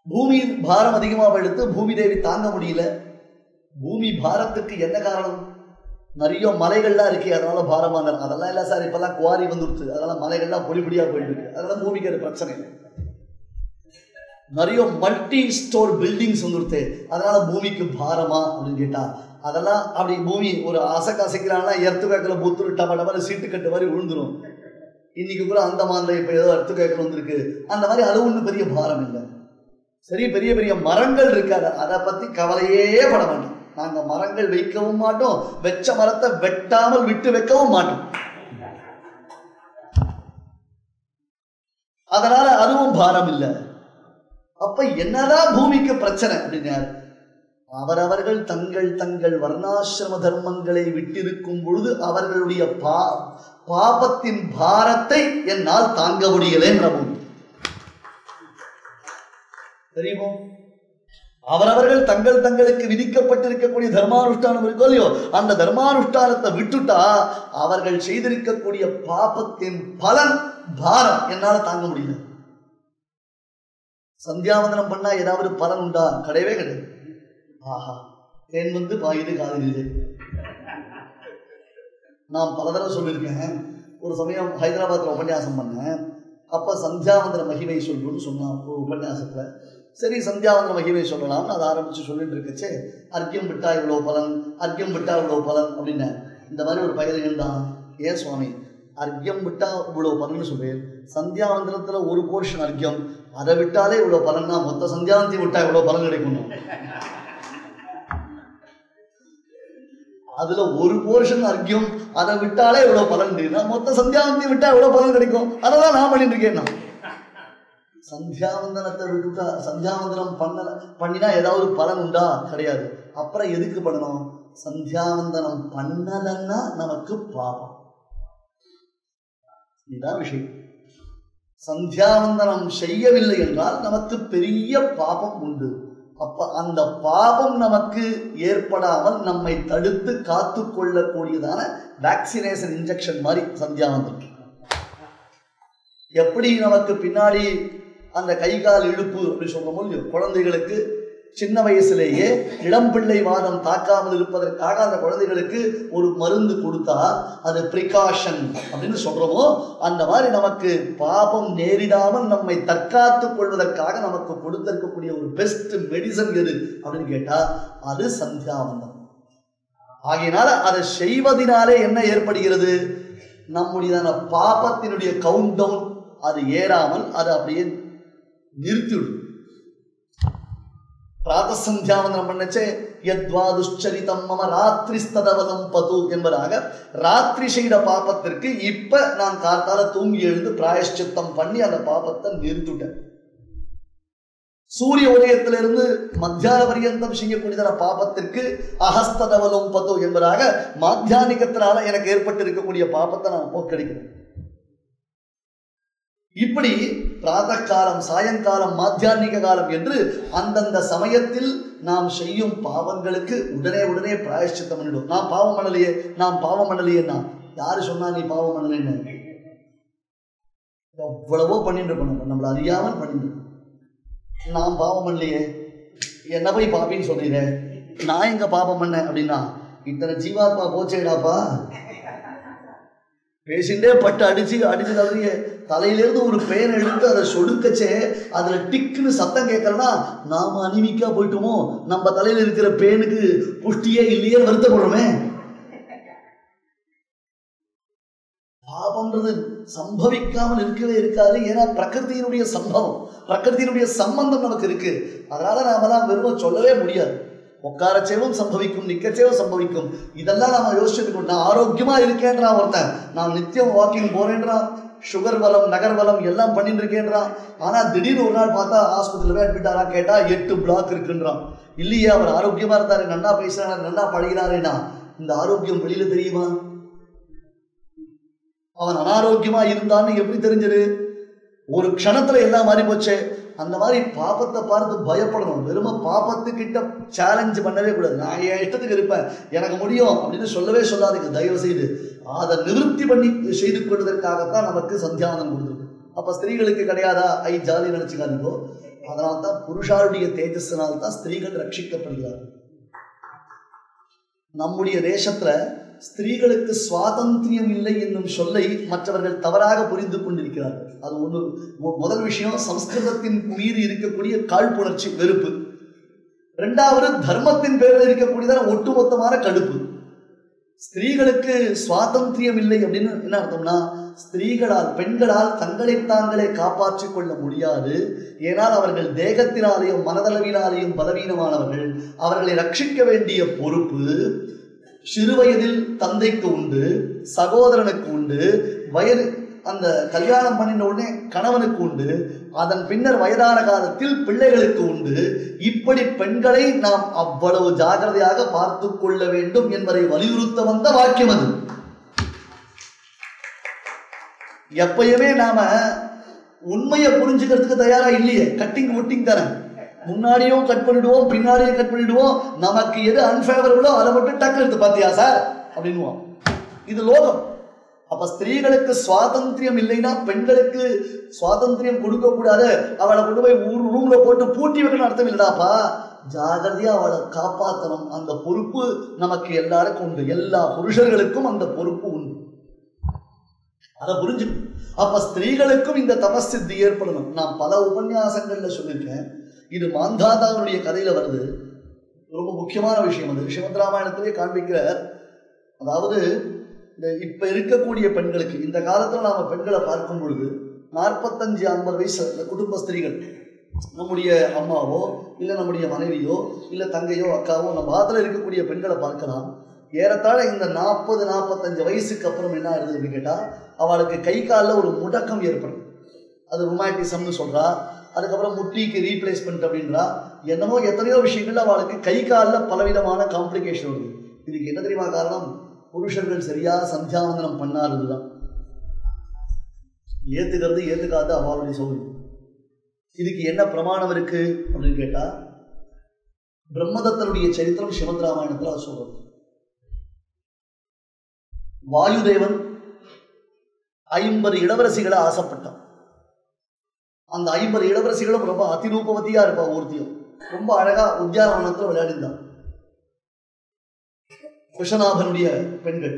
பூமியின் பாரம் அதிகமா எடுத்து பூமி தேவி தாங்க முடியல. பூமி பாரத்துக்கு என்ன காரணம்? நிறைய மலைகள்லாம் இருக்கு. அதனால பாரமான அதெல்லாம் இல்லை சார் இப்பெல்லாம் குவாரி வந்துருச்சு அதெல்லாம் மலைகள்லாம் பொடி பொடியா போயிட்டு இருக்கு அதனால பூமிக்கு அது பிரச்சனை இல்லை. நிறைய மல்டி ஸ்டோர் பில்டிங்ஸ் வந்துடுத்து அதனால பூமிக்கு பாரமா அப்படின்னு கேட்டா அதெல்லாம் அப்படி பூமி ஒரு அசைக்க அசைக்கிறாங்கன்னா எர்த்து கேக்கல புத்துரு டப டபல சீட்டு கட்டு மாதிரி விழுந்துரும். இன்னைக்கு கூட அந்த மாதிரி இப்ப ஏதோ எர்த்து கேக்கல் வந்திருக்கு. அந்த மாதிரி அது ஒன்றும் பெரிய பாரம் இல்லை. சரி பெரிய பெரிய மரங்கள் இருக்காது அதை பத்தி கவலையே பட மாட்டேன். நாங்க மரங்கள் வைக்கவும் மாட்டோம் வெச்ச மரத்தை வெட்டாமல் விட்டு வைக்கவும் மாட்டோம். அதனால அதுவும் பாரம் இல்லை. அப்ப என்னதான் பூமிக்கு பிரச்சனை அப்படின்னாரு. அவரவர்கள் தங்கள் தங்கள் வர்ணாசிரம தர்மங்களை விட்டிருக்கும் பொழுது அவர்களுடைய பா பாபத்தின் பாரத்தை என்னால் தாங்க முடியலைன்ற பிரபு தெரியுமோ? அவரவர்கள் தங்கள் தங்களுக்கு விதிக்கப்பட்டிருக்கக்கூடிய தர்மானுஷ்டானம் இருக்கோ இல்லையோ அந்த தர்மானுஷ்டானத்தை விட்டுட்டா அவர்கள் செய்திருக்கக்கூடிய பாபத்தின் பலன் பாரம். என்னால தாங்க முடியல. சந்தியாவந்தனம் பண்ணா ஏதாவது பலன் உண்டா? கிடையவே கிடையாது. ஆஹா தேன் வந்து பாயுது காதில் நான் பல தடவை சொல்லியிருக்கேன். ஒரு சமயம் ஹைதராபாத்தில் உபன்யாசம் பண்ணேன். அப்போ சந்தியாவந்தன மகிமை சொல்லுன்னு சொன்னான் ஒரு உபன்யாசத்துல. சரி சந்தியாவந்தன மகிமை சொல்லலாம்னு அதை ஆரம்பிச்சு சொல்லிட்டு இருக்கச்சே அர்க்கியம் விட்டா இவ்வளோ பலன் அர்க்கியம் விட்டா இவ்வளோ பலன் அப்படின்னு. இந்த மாதிரி ஒரு பயிர் இருந்தான் ஏன் சுவாமி அர்க்கியம் விட்டா இவ்வளோ பலன் சொல்லுவேன் சந்தியாவந்தனத்துல ஒரு போர்ஷன் அர்க்கியம். அதை விட்டாலே இவ்வளோ பலன்னா மொத்த சந்தியாவந்தி விட்டா இவ்வளோ பலன் கிடைக்கணும் அதுல ஒரு போர்ஷன் அர்க்கியம் அதை விட்டாலே இவ்வளவு பலன் மொத்த சந்தியாவந்தி விட்டா இவ்வளோ பலன் கிடைக்கும். அதெல்லாம் நான் பண்ணிட்டு இருக்கேன் நான் சந்தியாவந்தனத்தை விட்டுட்டா சந்தியாவந்தனம் பண்ண பண்ணினா ஏதாவது பலன் உண்டா? கிடையாது. அப்புறம் எதுக்கு பண்ணணும்? சந்தியாவந்தனம் பண்ணலன்னா நமக்கு பாவம் இதுதான் விஷயம். சந்தியாவந்தனம் செய்யவில்லை என்றால் நமக்கு பெரிய பாபம் உண்டு. அப்ப அந்த பாபம் நமக்கு ஏற்படாமல் நம்மை தடுத்து காத்து கொள்ளக்கூடியதான வேக்சினேஷன் இன்ஜெக்ஷன் மாதிரி சந்தியாவந்தனம். எப்படி நமக்கு பின்னாடி அந்த கை கால் இழுப்பு அப்படி சொல்றோமோ இல்லையோ குழந்தைகளுக்கு சின்ன வயசுலேயே இளம்பிள்ளை வாதம் தாக்காமல் இருப்பதற்காக அந்த குழந்தைகளுக்கு ஒரு மருந்து கொடுத்தா அது பிரிகாஷன் அப்படின்னு சொல்றோமோ அந்த மாதிரி நமக்கு பாபம் நேரிடாமல் நம்மை தற்காத்து கொள்வதற்காக நமக்கு கொடுத்திருக்கக்கூடிய ஒரு பெஸ்ட் மெடிசன் எது அப்படின்னு கேட்டா அது சந்தியாவந்தம். ஆகையினால அதை செய்வதனாலே என்ன ஏற்படுகிறது? நம்முடையதான பாபத்தினுடைய கவுண்ட் டவுன் அது ஏறாமல் அது அப்படியே நிறுத்திவிடும். பிராத சந்தியாவந்தனம் பண்ணச்சே யத்வா துஷ்சரிதம் மம ராத்திரிஸ்ததவதம் பது என்பதாக ராத்திரி செய்த பாப்பத்திற்கு இப்ப நான் காத்தால தூங்கி எழுந்து பிராயஷ்சித்தம் பண்ணி அந்த பாப்பத்தை நிறுத்திட்டேன் சூரிய உதயத்திலிருந்து மத்தியான பரியந்தம் செய்யக்கூடியதான பாபத்திற்கு அகஸ்ததவலும் பது என்பதாக மாத்தியானிகத்தினால எனக்கு ஏற்பட்டு இருக்கக்கூடிய பாபத்தை நான் போக்கடிக்கிறேன் இப்படி பிராத காலம் சாயங்காலம் மாத்தியானிக காலம் என்று அந்தந்த சமயத்தில் நாம் செய்யும் பாவங்களுக்கு உடனே உடனே பிராயஷ்சித்தம் பண்ணிடும் நான் பாவம் பண்ணலையே நான் பாவம் பண்ணலையேன்னா? யாரு சொன்னா நீ பாவம் பண்ணலைன்னு? எவ்வளவோ பண்ணிட்டு இருக்கணும். நம்மள அறியாமல் பண்ணிட்டு நான் பாவம் பண்ணலையே என்ன போய் பாப்பின்னு சொல்றீங்க? நான் எங்க பாவம் பண்ணேன் அப்படின்னா இத்தனை ஜீவாத்மா போச்சேடாப்பா? பேசிண்டே பட்டு அடிச்சு அடிச்சு தவறிய. தலையிலேருந்து ஒரு பேனை எடுத்து அதை சொடுக்கச்சே அதில் டிக்குன்னு சத்தம் கேட்கறனா நாம் அனிமிக்கா போயிட்டோமோ? நம்ம தலையில் இருக்கிற பேனுக்கு புஷ்டியே இல்லையே வருத்தப்படுறோமே. பாவம்ன்றது சம்பவிக்காமல் இருக்கவே இருக்காது. ஏன்னா பிரகிருதியினுடைய சம்பவம் பிரகிருதியினுடைய சம்பந்தம் நமக்கு இருக்கு. அதனால நாமெல்லாம் வெறும் சொல்லவே முடியாது. உட்காரச்சேவும் சம்பவிக்கும் நிக்கச்சேவும் சம்பவிக்கும். இதெல்லாம் நம்ம யோசிச்சுட்டு நான் ஆரோக்கியமா இருக்கேன்றான் ஒருத்தன். நான் நித்தியம் வாக்கிங் போறேன்றான் சுகர் வலம் நகர் வலம் எல்லாம் பண்ணிட்டு இருக்கேன்றான் ஆனா திடீர்னு ஒரு நாள் பார்த்தா ஆஸ்பத்திரியில் போய் அட்மிட் ஆனா கேட்டா எட்டு பிளாக் இருக்குன்றான். இல்லையே அவர் ஆரோக்கியமா இருந்தாரு. நல்லா பேசுறாரு நல்லா பழகிறாருன்னா இந்த ஆரோக்கியம் வெளியில தெரியுமா? அவன் அனாரோக்கியமா இருந்தான்னு எப்படி தெரிஞ்சது? ஒரு க்ஷணத்துல எல்லாம் மாறி போச்சு அந்த மாதிரி பாப்பத்தை பார்த்து பயப்படணும். வெறும பாப்பத்துக்கிட்ட சேலஞ்ச் பண்ணவே கூடாது. நான் என் இஷ்டத்துக்கு இருப்பேன். எனக்கு முடியும் அப்படின்னு சொல்லவே சொல்லாதீங்க. தயவு செய்து. அதை நிவர்த்தி பண்ணி செய்து கொள்வதற்காகத்தான் நமக்கு சந்தியாவனம் கொடுத்துருக்கு அப்போ ஸ்திரீகளுக்கு கிடையாதா? ஐ ஜாலி நினைச்சுக்காதீங்கோ அதனால தான் புருஷாருடைய தேஜஸ்னால தான் ஸ்திரீகள் ரட்சிக்கப்படுகிறார்கள். நம்முடைய தேசத்துல ஸ்திரீகளுக்கு சுவாதந்திரியம் இல்லை என்னும் சொல்லை மற்றவர்கள் தவறாக புரிந்து கொண்டிருக்கிறார்கள். அது ஒன்று. முதல் விஷயம் சம்ஸ்கிருதத்தின் மீது இருக்கக்கூடிய காழ்ப்புணர்ச்சி வெறுப்பு. இரண்டாவது தர்மத்தின் பேரில் இருக்கக்கூடியதான ஒட்டுமொத்தமான கடுப்பு. ஸ்திரீகளுக்கு சுவாதந்திரியம் இல்லை அப்படின்னு என்ன அர்த்தம்னா ஸ்திரீகளால் பெண்களால் தங்களை தாங்களே காப்பாற்றிக் கொள்ள முடியாது. ஏனால் அவர்கள் தேகத்தினாலேயும் மனதளவினாலேயும் பலவீனமானவர்கள். அவர்களை ரட்சிக்க வேண்டிய பொறுப்பு சிறுவயதில் தந்தைக்கு உண்டு சகோதரனுக்கு உண்டு வயது அந்த கல்யாணம் பண்ணின உடனே கணவனுக்கு உண்டு அதன் பின்னர் வயதான காலத்தில் பிள்ளைகளுக்கு உண்டு. இப்படி பெண்களை நாம் அவ்வளவு ஜாகிரதையாக பார்த்து கொள்ள வேண்டும் என்பதை வலியுறுத்த வந்த வாக்கியம் அது. எப்பயுமே நாம உண்மையை புரிஞ்சுக்கிறதுக்கு தயாரா இல்லையே. கட்டிங் ஒட்டிங் தரேன் முன்னாடியும் கட் பண்ணிடுவோம் பின்னாடியும் கட் பண்ணிடுவோம் நமக்கு எது அன்ஃபேவரபிளோ அதை மட்டும் டக்கு எடுத்து பார்த்தியா சார்? அப்படின்னுவோம். இது லோகம். அப்ப ஸ்திரீகளுக்கு சுவாதந்திரியம் இல்லைன்னா பெண்களுக்கு சுவாதந்திரியம் கொடுக்க கூடாது அவளை கொண்டு போய் ஊர் ரூம்ல போட்டு பூட்டி வைக்கணும் அர்த்தம் இல்லடாப்பா. ஜாகிரதையா அவளை காப்பாற்றணும் அந்த பொறுப்பு நமக்கு எல்லாருக்கும் உண்டு. எல்லா புருஷர்களுக்கும் அந்த பொறுப்பு உண்டு. அதை புரிஞ்சுக்கணும். அப்ப ஸ்திரீகளுக்கும் இந்த தபசித்தி ஏற்படணும். நான் பல உபன்யாசங்கள்ல சொல்லியிருக்கேன். இது மாந்தாதாவுடைய கதையில வருது. ரொம்ப முக்கியமான விஷயம் அது. ஸ்ரீமத் ராமாயணத்திலே காண்பிக்கிறார். அதாவது இந்த இப்ப இருக்கக்கூடிய பெண்களுக்கு இந்த காலத்துல நாம பெண்களை பார்க்கும் பொழுது நாற்பத்தஞ்சு ஐம்பது வயசு இந்த குடும்ப ஸ்திரீகள் நம்முடைய அம்மாவோ இல்லை நம்முடைய மனைவியோ இல்லை தங்கையோ அக்காவோ நம்ம ஆத்துல இருக்கக்கூடிய பெண்களை பார்க்கலாம். ஏறத்தாழ இந்த நாற்பது நாற்பத்தஞ்சு வயசுக்கு அப்புறம் என்ன ஆகுது அப்படின்னு கேட்டால் அவளுக்கு கை காலில் ஒரு முடக்கம் ஏற்படும். அது ரொமாட்டிசம்னு சொல்கிறா அதுக்கப்புறம் முட்டிக்கு ரீப்ளேஸ்மெண்ட் அப்படின்றா. என்னமோ எத்தனையோ விஷயங்கள்ல அவளுக்கு கை காலில் பலவிதமான காம்ப்ளிகேஷன் வருது. இதுக்கு என்ன தெரியுமா காரணம்? புருஷர்கள் சரியா சந்தியாவந்தனம் பண்ணாததுதான். ஏத்துக்கிறது ஏத்துக்காது அவளுடைய சௌகரியம் இதுக்கு என்ன பிரமாணம் இருக்கு அப்படின்னு கேட்டா பிரம்மதத்தனுடைய சரித்திரம் ஸ்ரீமத் ராமாயணத்துல சொல்றது வாயுதேவன் ஐம்பது இளவரசிகளை ஆசைப்பட்டான். அந்த ஐம்பது இளவரசிகளும் ரொம்ப அதிரூபவதியா இருப்பா ஒருத்தியும் ரொம்ப அழகா உத்தியானவனத்துல விளையாடிந்தான் குஷநாதனுடைய பெண்கள்.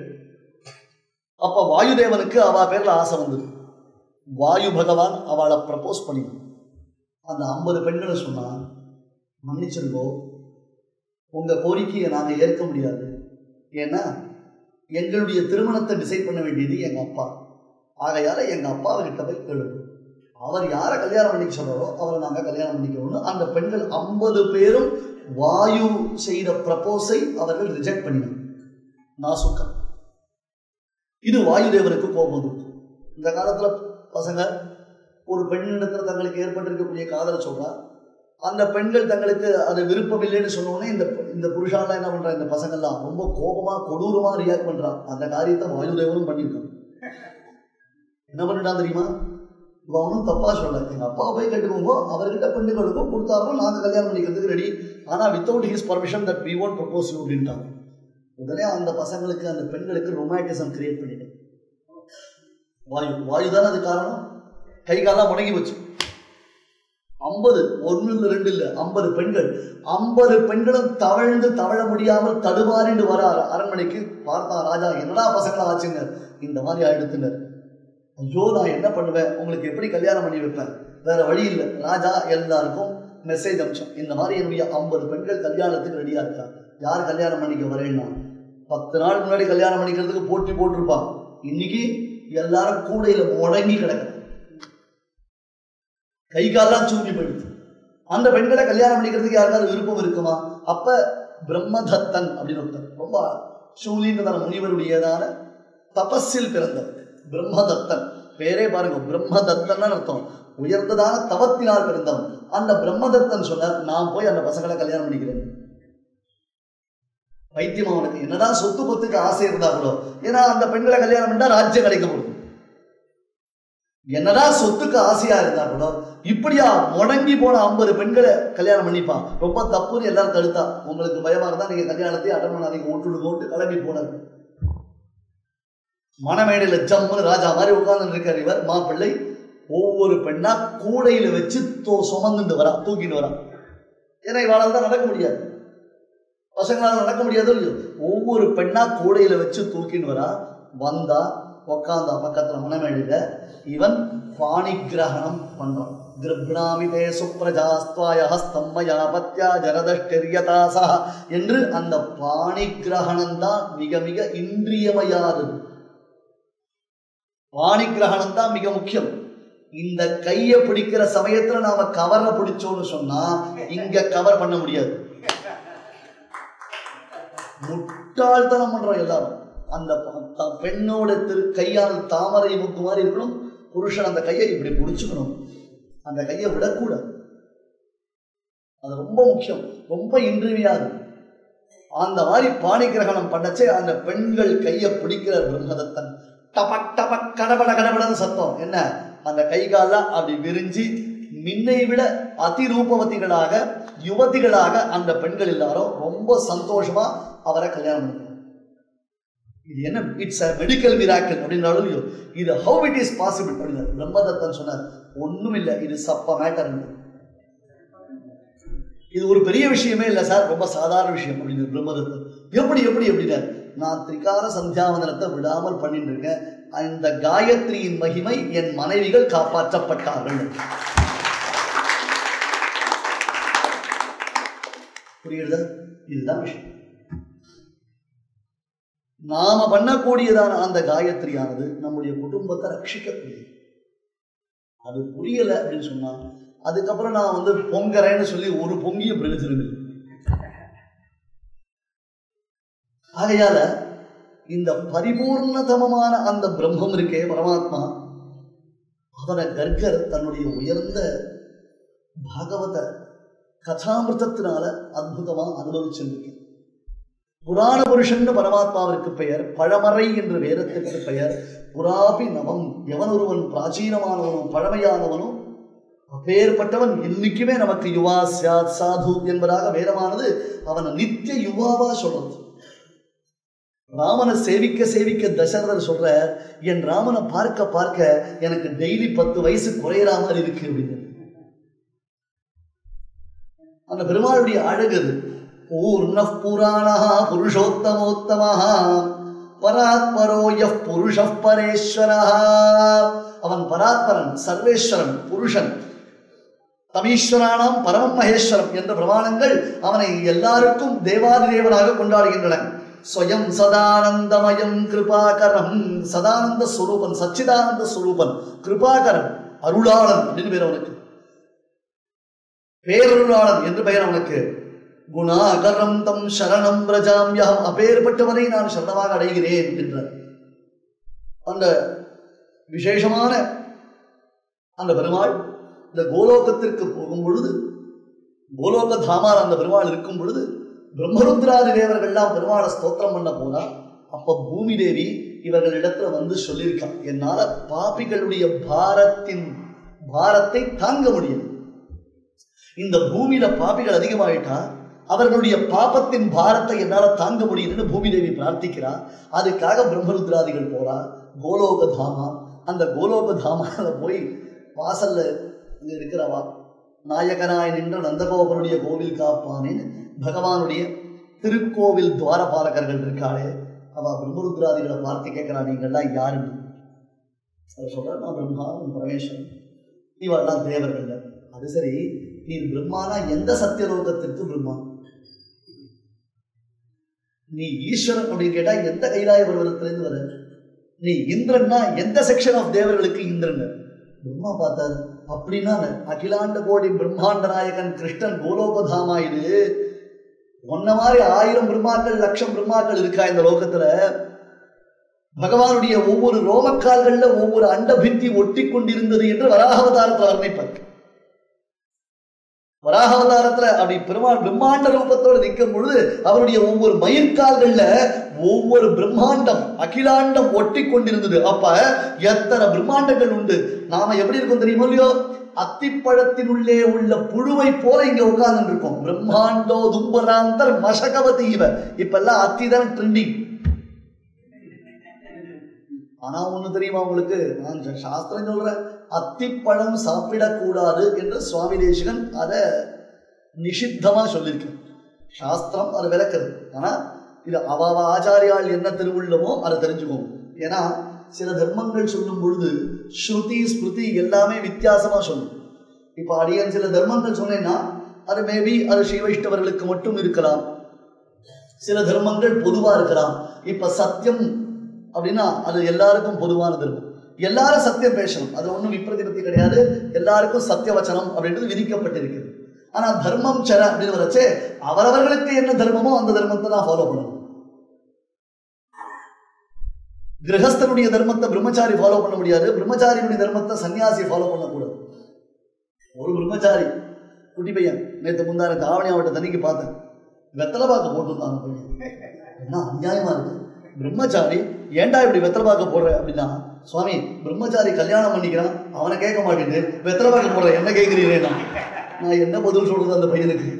அப்ப வாயுதேவனுக்கு அவ பேர்ல ஆசை வந்தது. வாயு பகவான் அவளை ப்ரப்போஸ் பண்ணி அந்த ஐம்பது பெண்களை சொன்னான் மன்னிச்சிருங்கோ உங்க கோரிக்கையை நாங்க ஏற்க முடியாது. ஏன்னா எங்களுடைய திருமணத்தை டிசைட் பண்ண வேண்டியது எங்க அப்பா. ஆகையால எங்க அப்பாவை கிட்ட போய் கேளுங்க. அவர் யாரை கல்யாணம் பண்ணிக்க சொல்றாரோ அவரை நாங்கள் கல்யாணம் பண்ணிக்கணும்னு அந்த பெண்கள் ஐம்பது பேரும் வாயு செய்த ப்ரப்போஸை அவர்கள் ரிஜெக்ட் பண்ணினாங்க நாசுக்கா இது வாயுதேவனுக்கு கோபம். போகும் இந்த காலத்தில் பசங்க ஒரு பெண்ணிடத்தில் தங்களுக்கு ஏற்பட்டிருக்கக்கூடிய காதலை சொல்றா அந்த பெண்கள் தங்களுக்கு அது விருப்பம் இல்லைன்னு சொன்னோடனே இந்த இந்த புருஷாலாம் என்ன பண்றா இந்த பசங்கள்லாம் ரொம்ப கோபமா கொடூரமா ரியாக்ட் பண்றா அந்த காரியத்தை வாயுதேவனும் பண்ணியிருக்கான். என்ன பண்ணிட்டான் தெரியுமா? இவன் அவனும் தப்பாக சொல்ல எங்கள் அப்பா போய் கேட்டுக்கோங்க. அவர்கிட்ட பெண்ணு கொடுக்கும் கொடுத்தாரோ நாங்கள் கல்யாணம் பண்ணிக்கிறதுக்கு ரெடி ஆனால் without his permission that we won't propose you அப்படின்ட்டாங்க. உடனே அந்த பசங்களுக்கு அந்த பெண்களுக்கு ரொமாட்டிசம் கிரியேட் பண்ணிட்டேன். வாயு வாயு தானே அது காரணம்? கை காலாம் முடங்கி வச்சு ஐம்பது ஒன்று இல்லை ரெண்டு இல்லை ஐம்பது பெண்கள். ஐம்பது பெண்களும் தவழ்ந்து தவழ முடியாமல் தடுமாறிண்டு வர அரண்மனைக்கு. பார்த்தா ராஜா என்னடா பசங்களா ஆச்சுங்க? இந்த மாதிரி ஆயிடுத்துனர். ஐயோ நான் என்ன பண்ணுவேன்? உங்களுக்கு எப்படி கல்யாணம் பண்ணி வைப்பேன்? வேற வழி இல்லை. ராஜா எல்லாருக்கும் மெசேஜ் அமிச்சோம் இந்த மாதிரி என்னுடைய ஐம்பது பெண்கள் கல்யாணத்துக்கு ரெடியா இருக்கா? யார் கல்யாணம் பண்ணிக்க வரேன்னா? பத்து நாள் முன்னாடி கல்யாணம் பண்ணிக்கிறதுக்கு போட்டி போட்டிருப்பா இன்னைக்கு எல்லாரும் கூடையில முடங்கி கிடக்குது. கை காலெல்லாம் சூங்கி போயிடுது. அந்த பெண்களை கல்யாணம் பண்ணிக்கிறதுக்கு யாருக்காவது விருப்பம் இருக்குமா? அப்ப பிரம்மதத்தன் அப்படின்னு ஒருத்தர் ரொம்ப சூலின்றதான முனிவருடையதான தபஸில் பிறந்தவர் பிரம்மதத்தன். பேரே பாருங்க பிரம்மதத்தன் அர்த்தம். உயர்ந்ததான தவத்தினால் பிறந்தவன் அந்த பிரம்மதத்தன் சொன்னார் நான் போய் அந்த பசங்களை கல்யாணம் பண்ணிக்கிறேன். பைத்தியம் அவனுக்கு என்னதான் சொத்து பொத்துக்கு ஆசை இருந்தா கூட. ஏன்னா அந்த பெண்களை கல்யாணம் பண்ணா ராஜ்யம் கிடைக்க போகுது. என்னதான் சொத்துக்கு ஆசையா இருந்தா கூட இப்படியா முடங்கி போன ஐம்பது பெண்களை கல்யாணம் பண்ணிப்பான். ரொம்ப தப்புன்னு எல்லாரும் தடுத்தா. உங்களுக்கு பயமா இருந்தா நீங்க கல்யாணத்தை அட்டன் பண்ணாதீங்க ஓட்டு ஓட்டு கிளம்பி போனாங்க மணமேடையில ஜம்முன்னு ராஜா மாதிரி உட்கார்ந்து இருக்கார் இவர் மாப்பிள்ளை. ஒவ்வொரு பெண்ணா கூடையில வச்சு தோ சுமந்துட்டு வரா தூக்கிட்டு வரா. ஏன்னா இவளால் தான் நடக்க முடியாது. பசங்களால் நடக்க முடியாது இல்லையோ. ஒவ்வொரு பெண்ணா கூடையில வச்சு தூக்கின்னு வரா வந்தா உக்காந்தா பக்கத்துல மனமேடையில இவன் பாணி கிரகணம் பண்றான். திருப்ணாமிதே சுப்ரஜாஸ்துவாய ஹஸ்தம்மயா பத்யா ஜனதஷ்டரியதாசா என்று அந்த பாணி கிரகணம் தான் மிக மிக இன்றியமையாதது. வாணி கிரகணம் தான் மிக முக்கியம். இந்த கையை பிடிக்கிற சமயத்துல நாம கவரை பிடிச்சோம்னு சொன்னா இங்க கவர் பண்ண முடியாது. முட்டாள்தனம் பண்றோம் எல்லாரும். அந்த பெண்ணோட திரு கையால் தாமரை மூக்கு மாதிரி இருக்கணும் புருஷன் அந்த கையை இப்படி பிடிச்சுக்கணும். அந்த கையை விடக்கூடாது. அது ரொம்ப முக்கியம். ரொம்ப இன்றிமையாது அந்த மாதிரி பாணி கிரகணம் பண்ணச்சே அந்த பெண்கள் கையை பிடிக்கிற பிரம்மதத்தன் டபக் டபக் கடபட கடபடன்னு சத்தம். என்ன? அந்த கை காலெல்லாம் அப்படி விரிஞ்சு மின்னை விட அதிரூபவதிகளாக யுவதிகளாக அந்த பெண்கள் எல்லாரும் ரொம்ப சந்தோஷமா அவரை கல்யாணம் பண்ணிக்கிறாங்க. இது என்ன? இட்ஸ் அ மெடிக்கல் மிராக்கல் அப்படின்னாலும் இது ஹவு இட் இஸ் பாசிபிள் அப்படின்னு பிரம்மதத்தன் சொன்னார் ஒன்றும் இல்லை இது சப்ப மேட்டர் இது ஒரு பெரிய விஷயமே இல்லை சார் ரொம்ப சாதாரண விஷயம் அப்படின்னு பிரம்மதத்தன். எப்படி எப்படி எப்படின்னாரு நான் திரிகார சந்தியாவந்தனத்தை விடாமல் பண்ணிட்டு இருக்கேன் அந்த காயத்ரியின் மகிமை என் மனைவிகள் காப்பாற்றப்பட்டார்கள். புரியுது இதுதான் விஷயம். நாம பண்ணக்கூடியதான அந்த காயத்ரியானது நம்முடைய குடும்பத்தை ரட்சிக்கக்கூடியது அது புரியல அப்படின்னு சொன்னா அதுக்கப்புறம் நான் வந்து பொங்கறேன்னு சொல்லி ஒரு பொங்கிய பிரயோஜனம் இல்லை ஆகையால இந்த பரிபூர்ணதமமான அந்த பிரம்மம் இருக்கே பரமாத்மா அவரை கர்கர் தன்னுடைய உயர்ந்த பாகவத கதாமிருத்தத்தினால அற்புதமா அனுபவிச்சிருக்கேன் புராண புருஷன் பரமாத்மாவிற்கு பெயர் பழமறை என்று வேதத்திற்கு பெயர் புராபி நவம் எவன் ஒருவன் பிராச்சீனமானவனும் பழமையானவனும் அப்பேற்பட்டவன் இன்னைக்குமே நமக்கு யுவா சியாத் சாது என்பதாக வேதமானது அவனை நித்திய யுவாவா சொல்றது. ராமனை சேவிக்க சேவிக்க தசரதர் சொல்ற என் ராமனை பார்க்க பார்க்க எனக்கு டெய்லி பத்து வயசு குறையிற மாதிரி இருக்கு அப்படின்னு. அந்த பெருமாளுடைய அழகு அது. பூர்ண புராணா புருஷோத்தமோத்தமா பராத்மரோய புருஷ பரேஸ்வரா அவன் பராத்மரன் சர்வேஸ்வரன் புருஷன். தமீஸ்வரானாம் பரம மகேஸ்வரம் என்ற பிரமாணங்கள் அவனை எல்லாருக்கும் தேவாதி தேவனாக கொண்டாடுகின்றன. ஸ்வயம் சதானந்தமயம் கிருபாகரம். சதானந்த சுரூபன் சச்சிதானந்த சுரூபன் கிருபாகரன் அருளாளன் அப்படின்னு பேர் அவனுக்கு. பேரருளாளன் என்று பெயர் அவனுக்கு. குணாகரம் தம் சரணம் பிரஜாம்யம் அப்பேற்பட்டவனை நான் சரணமாக அடைகிறேன் என்றார். அந்த விசேஷமான அந்த பெருமாள் இந்த கோலோகத்திற்கு போகும் பொழுது கோலோக தாமார் அந்த பெருமாள் இருக்கும் பொழுது பிரம்மருத்ராதி தேவர்கள்லாம் பெருமாளை ஸ்தோத்திரம் பண்ண போனா அப்ப பூமி தேவி இவர்களிடத்துல வந்து சொல்லியிருக்கான் என்னால பாபிகளுடைய பாரத்தின் பாரத்தை தாங்க முடியும் இந்த பூமியில பாபிகள் அதிகமாயிட்டா அவர்களுடைய பாபத்தின் பாரத்தை என்னால தாங்க முடியும்னு பூமி தேவி பிரார்த்திக்கிறா. அதுக்காக பிரம்மருத்ராதிகள் போறா கோலோக தாமா அந்த கோலோக தாமால போய் வாசல்ல இங்க இருக்கிறவா நாயகனாய் நின்ற நந்தகோபருடைய கோவில் காப்பானேன்னு பகவானுடைய திருக்கோவில் துவாரபாலகர்கள் இருக்காளே. அவ பிரம்மருத்ராதிகளை பார்த்து கேட்கிறா நீங்கள்லாம் யாருன்னு? அவர் சொல்ற நான் பிரம்மா உன் பரமேஸ்வரன். இவெல்லாம் தேவர்கள். அது சரி. நீ பிரம்மானா எந்த சத்தியலோகத்திற்கு பிரம்மா? நீ ஈஸ்வரன் அப்படின்னு கேட்டா எந்த கைலாய பருவத்திலிருந்து வர? நீ இந்திரன்னா எந்த செக்ஷன் ஆஃப் தேவர்களுக்கு இந்திரன்? பிரம்மா பார்த்தாரு. அப்படின்னா அகிலாண்ட கோடி பிரம்மாண்ட நாயகன் கிருஷ்ணன் கோலோபதாமா இது ஒன்ன மாதிரி ஆயிரம் பிரம்மாக்கள் லட்சம் பிரம்மாக்கள் இருக்கா இந்த லோகத்துல? பகவானுடைய ஒவ்வொரு ரோமக்கால்கள்ல ஒவ்வொரு அண்டபித்தி ஒட்டி கொண்டிருந்தது என்று வராகவதாரத்தை வர்ணிப்பார் வராகாவதாரத்துல அப்படி பெருமான் பிரம்மாண்ட ரூபத்தோடு நிற்கும் பொழுது அவருடைய ஒவ்வொரு மயிர்கால்கள்ல ஒவ்வொரு பிரம்மாண்டம் அகிலாண்டம் ஒட்டி கொண்டிருந்தது. அப்ப எத்தனை பிரம்மாண்டங்கள் உண்டு? நாம எப்படி இருக்கோம் தெரியுமோ இல்லையோ? அத்திப்பழத்தினுள்ளே உள்ள புழுவை போல இங்க உட்கார்ந்து இருக்கோம் பிரம்மாண்டோ தும்பராந்தர் மசகவதி இவ இப்ப எல்லாம் அத்தி தான் ட்ரெண்டிங் ஆனா ஒண்ணு தெரியுமா உங்களுக்கு? நான் சாஸ்திரம் சொல்றேன். அத்திப்பழம் சாப்பிடக்கூடாது என்று சுவாமி தேசிகன் அதை நிஷித்தமாக சொல்லியிருக்கேன் சாஸ்திரம் அதை விளக்குறது ஆனால் இது அவாவ ஆச்சாரியால் என்ன திருவுள்ளமோ அதை தெரிஞ்சுக்கோங்க. ஏன்னா சில தர்மங்கள் சொல்லும் பொழுது ஸ்ருதி ஸ்மிருதி எல்லாமே வித்தியாசமாக சொல்லும். இப்போ அடியன் சில தர்மங்கள் சொன்னேன்னா அது மேபி அது ஸ்ரீவைஷ்ணவர்களுக்கு மட்டும் இருக்கலாம். சில தர்மங்கள் பொதுவாக இருக்கலாம். இப்போ சத்தியம் அப்படின்னா அது எல்லாருக்கும் பொதுவானது இருக்கும். எல்லாரும் சத்தியம் பேசணும். அது ஒன்றும் விப்ரதிபத்தி கிடையாது. எல்லாருக்கும் சத்திய வச்சனம் அப்படின்றது விதிக்கப்பட்டிருக்குது ஆனா தர்மம் சர அப்படின்னு வரச்சே அவரவர்களுக்கு என்ன தர்மமோ அந்த தர்மத்தை தான் ஃபாலோ பண்ணணும். கிரகஸ்தனுடைய தர்மத்தை பிரம்மச்சாரி ஃபாலோ பண்ண முடியாது. பிரம்மச்சாரியுடைய தர்மத்தை சன்னியாசி ஃபாலோ பண்ணக்கூடாது. ஒரு பிரம்மச்சாரி குட்டி பையன் நேற்று முந்தான தாவணி அவட்ட தண்ணிக்கு பார்த்தேன். வெத்தலை பார்க்க போட்டிருந்தாங்க பையன் என்ன அநியாயமா இருக்கு? பிரம்மச்சாரி ஏன்டா இப்படி வெத்தலை பார்க்க போடுற அப்படின்னா சுவாமி பிரம்மச்சாரி கல்யாணம் பண்ணிக்கிறான் அவனை கேட்க மாட்டேன்னு வெத்தலை பாக்க போடுற என்ன கேட்கிறீரேனா நான்? என்ன பதில் சொல்றது அந்த பையனுக்கு?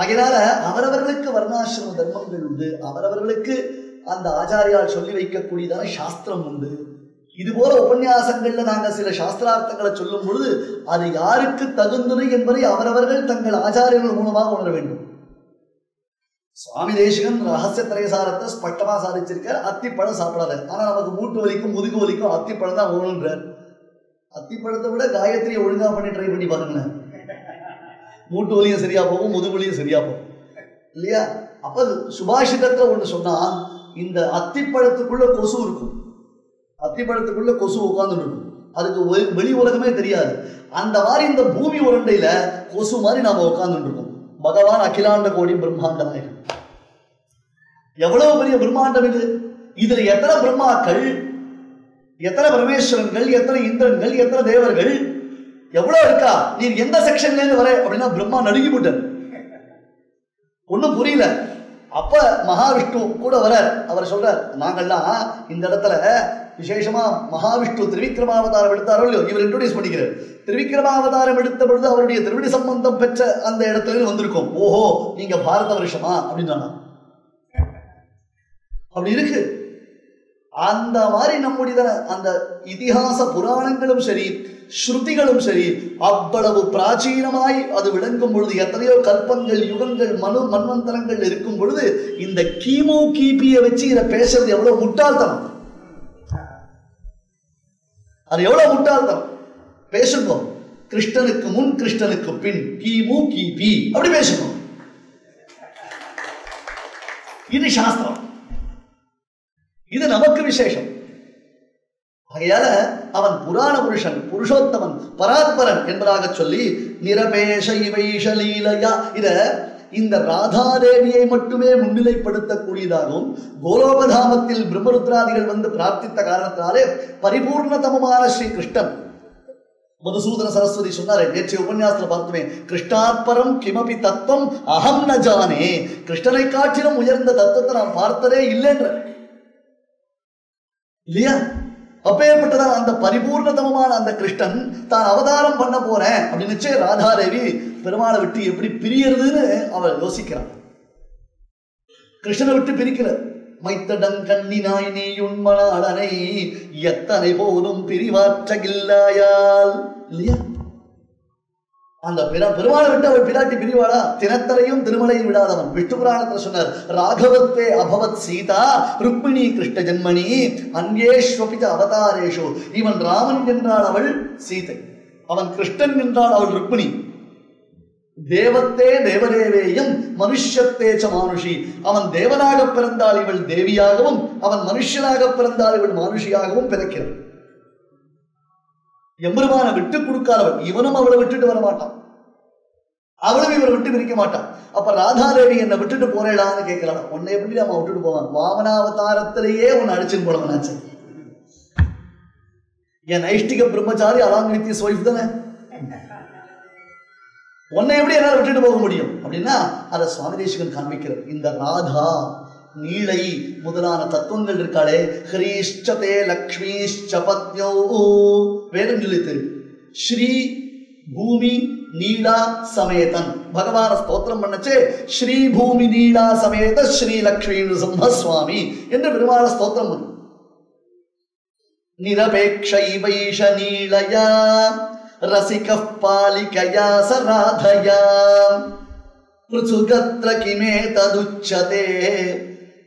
ஆகினால அவரவர்களுக்கு வர்ணாசிரம தர்மங்கள் உண்டு. அவரவர்களுக்கு அந்த ஆச்சாரியால் சொல்லி வைக்கக்கூடியதான சாஸ்திரம் உண்டு. இது போல உபன்யாசங்கள்ல நாங்க சில சாஸ்திரார்த்தங்களை சொல்லும் பொழுது அது யாருக்கு தகுந்தது என்பதை அவரவர்கள் தங்கள் ஆச்சாரியர்கள் மூலமாக உணர வேண்டும். சுவாமி தேசிகன் ரகசிய திரைசாரத்தை ஸ்பட்டமா சாதிச்சிருக்கார். அத்திப்பழம் சாப்பிடாத. ஆனா நமக்கு மூட்டு வலிக்கும் முதுகு வலிக்கும் அத்திப்பழம் தான் வேணுன்றார் அத்திப்பழத்தை விட காயத்ரியை ஒழுங்கா பண்ணி ட்ரை பண்ணி பாருங்களேன். மூட்டு வலியும் சரியா போகும் முதுகு வலியும் சரியா போகும். இல்லையா? அப்ப சுபாஷிதத்துல ஒண்ணு சொன்னா இந்த அத்திப்பழத்துக்குள்ள கொசு இருக்கும். அத்திப்பழத்துக்குள்ள கொசு உட்கார்ந்துட்டு இருக்கும் அதுக்கு வெளி உலகமே தெரியாது. அந்த மாதிரி இந்த பூமி உருண்டையில கொசு மாதிரி நாம உட்கார்ந்துட்டு இருக்கோம் பகவான் அகிலாண்ட கோடி பிரம்மாண்ட நாயகன் எவ்வளவு பெரிய பிரம்மாண்டம் இது? இதுல எத்தனை பிரம்மாக்கள்? எத்தனை பரமேஸ்வரன்கள்? எத்தனை இந்திரன்கள்? எத்தனை தேவர்கள்? எவ்வளவு இருக்கா? நீ எந்த செக்ஷன்ல இருந்து வர? அப்படின்னா பிரம்மா நடுங்கி போட்டார் ஒண்ணும் புரியல. அப்ப மகாவிஷ்ணு கூட வர அவர் சொல்றார் நாங்கெல்லாம் இந்த இடத்துல விசேஷமா மகாவிஷ்ணு திருவிக்ரமாவதாரம் எடுத்தாரோ இல்லையோ இவர் இன்ட்ரோடியூஸ் பண்ணிக்கிறார். திருவிக்ரமாவதாரம் எடுத்த பொழுது அவருடைய திருவிடி சம்பந்தம் பெற்ற அந்த இடத்துல வந்திருக்கும். ஓஹோ நீங்க பாரத வருஷமா? அப்படின்னு அப்படி இருக்கு. அந்த மாதிரி நம்முடைய அந்த இதிகாச புராணங்களும் சரி ஸ்ருதிகளும் சரி அவ்வளவு பிராச்சீனமாய் அது விளங்கும் பொழுது எத்தனையோ கல்பங்கள் யுகங்கள் மனு மன்வந்தரங்கள் இருக்கும் பொழுது இந்த கீமோ கிபியை வச்சு இதை பேசுறது எவ்வளவு முட்டாள்தனம். அது எவ்வளவு முட்டாள்தனம்? பேசணும் கிருஷ்ணனுக்கு முன் கிருஷ்ணனுக்கு பின் கிமு கிபி அப்படி பேசணும் இது சாஸ்திரம். இது நமக்கு விசேஷம். ஆகையால அவன் புராண புருஷன் புருஷோத்தமன் பராத்பரன் என்பதாக சொல்லி நிரபேஷ இவைஷ லீலையா இத இந்த ராதாதேவியை மட்டுமே முன்னிலைப்படுத்தக்கூடியதாகவும் கோலோபதாமத்தில் பிரம்மருத்ராதிகள் வந்து பிரார்த்தித்த காரணத்தினாலே பரிபூர்ணதமமான ஸ்ரீ கிருஷ்ணன் மதுசூதன சரஸ்வதி சொன்னாரே நேற்றைய உபன்யாசத்துல பார்த்துமே கிருஷ்ணாத்பரம் கிமபி தத்துவம் அகம் ந ஜானே. கிருஷ்ணனை காட்டிலும் உயர்ந்த தத்துவத்தை நான் பார்த்ததே இல்லைன்ற. இல்லையா? அப்பேற்பட்டதான் அந்த பரிபூர்ணதமமான அந்த கிருஷ்ணன் தான் அவதாரம் பண்ண போறேன் அப்படின்னுச்சு ராதாதேவி பெருமாளை விட்டு எப்படி பிரியறதுன்னு அவள் யோசிக்கிறான் கிருஷ்ணனை விட்டு பிரிக்கல. மைத்தடம் கண்ணினாய் நீ உண்மனாளனை எத்தனை போதும் பிரிவாற்ற இல்லாயால் இல்லையா? அந்த பிற பெருமாளை விட்டு அவள் பிராட்டி பிரிவாளா? தினத்தரையும் திருமலையும் விடாதவன். விஷ்ணு புராணத்தில் சொன்னார் ராகவத்வே அபவத் சீதா ருக்மிணி கிருஷ்ண ஜென்மணி அந்யேஷ்வபிச்ச அவதாரேஷு. இவன் ராமன் என்றால் அவள் சீதை. அவன் கிருஷ்ணன் என்றால் அவள் ருக்மிணி. தேவத்தே தேவதேவேயம் மனுஷ்யத்தேச்ச மானுஷி. அவன் தேவனாக பிறந்தால் இவள் தேவியாகவும் அவன் மனுஷனாக பிறந்தால் இவள் மானுஷியாகவும் பிறக்கிறான் எம்பெருமான விட்டு கொடுக்காதவன். இவனும் அவளை விட்டுட்டு வர மாட்டான். அவளும் இவரை விட்டு பிரிக்க மாட்டான். அப்ப ராதாதேவி என்னை விட்டுட்டு போறேடான்னு கேட்கிறான். உன்னை எப்படி நம்ம விட்டுட்டு போவான்? வாமனாவதாரத்திலேயே உன்னை அடிச்சுன்னு போனவனாச்சு என் நைஷ்டிக பிரம்மச்சாரி அலாங் வித் இஸ் ஒய்ஃப் தானே? உன்னை எப்படி என்னால் விட்டுட்டு போக முடியும்? அப்படின்னா அதை சுவாமி தேசிகன் காண்பிக்கிறார். இந்த ராதா நீளை முதலான தத்துவங்கள் இருக்காளே. ஹ்ரீஷ்டதே லக்ஷ்மீஷ்ட பத்யோ வேதம் சொல்லித்து ஸ்ரீ பூமி நீலா சமேதன். பகவான ஸ்தோத்திரம் பண்ணச்சே. ஸ்ரீ பூமி நீலா சமேத ஸ்ரீ லக்ஷ்மி நృசிம்மசுவாமி என்று பெருமான ஸ்தோத்திரம் பண்ணு. நிரபேக்ஷைவைஷ நீளயா ரசிக பாலிகயா சராதயா. பிருசுகத்ர கிமே ததுச்சதே.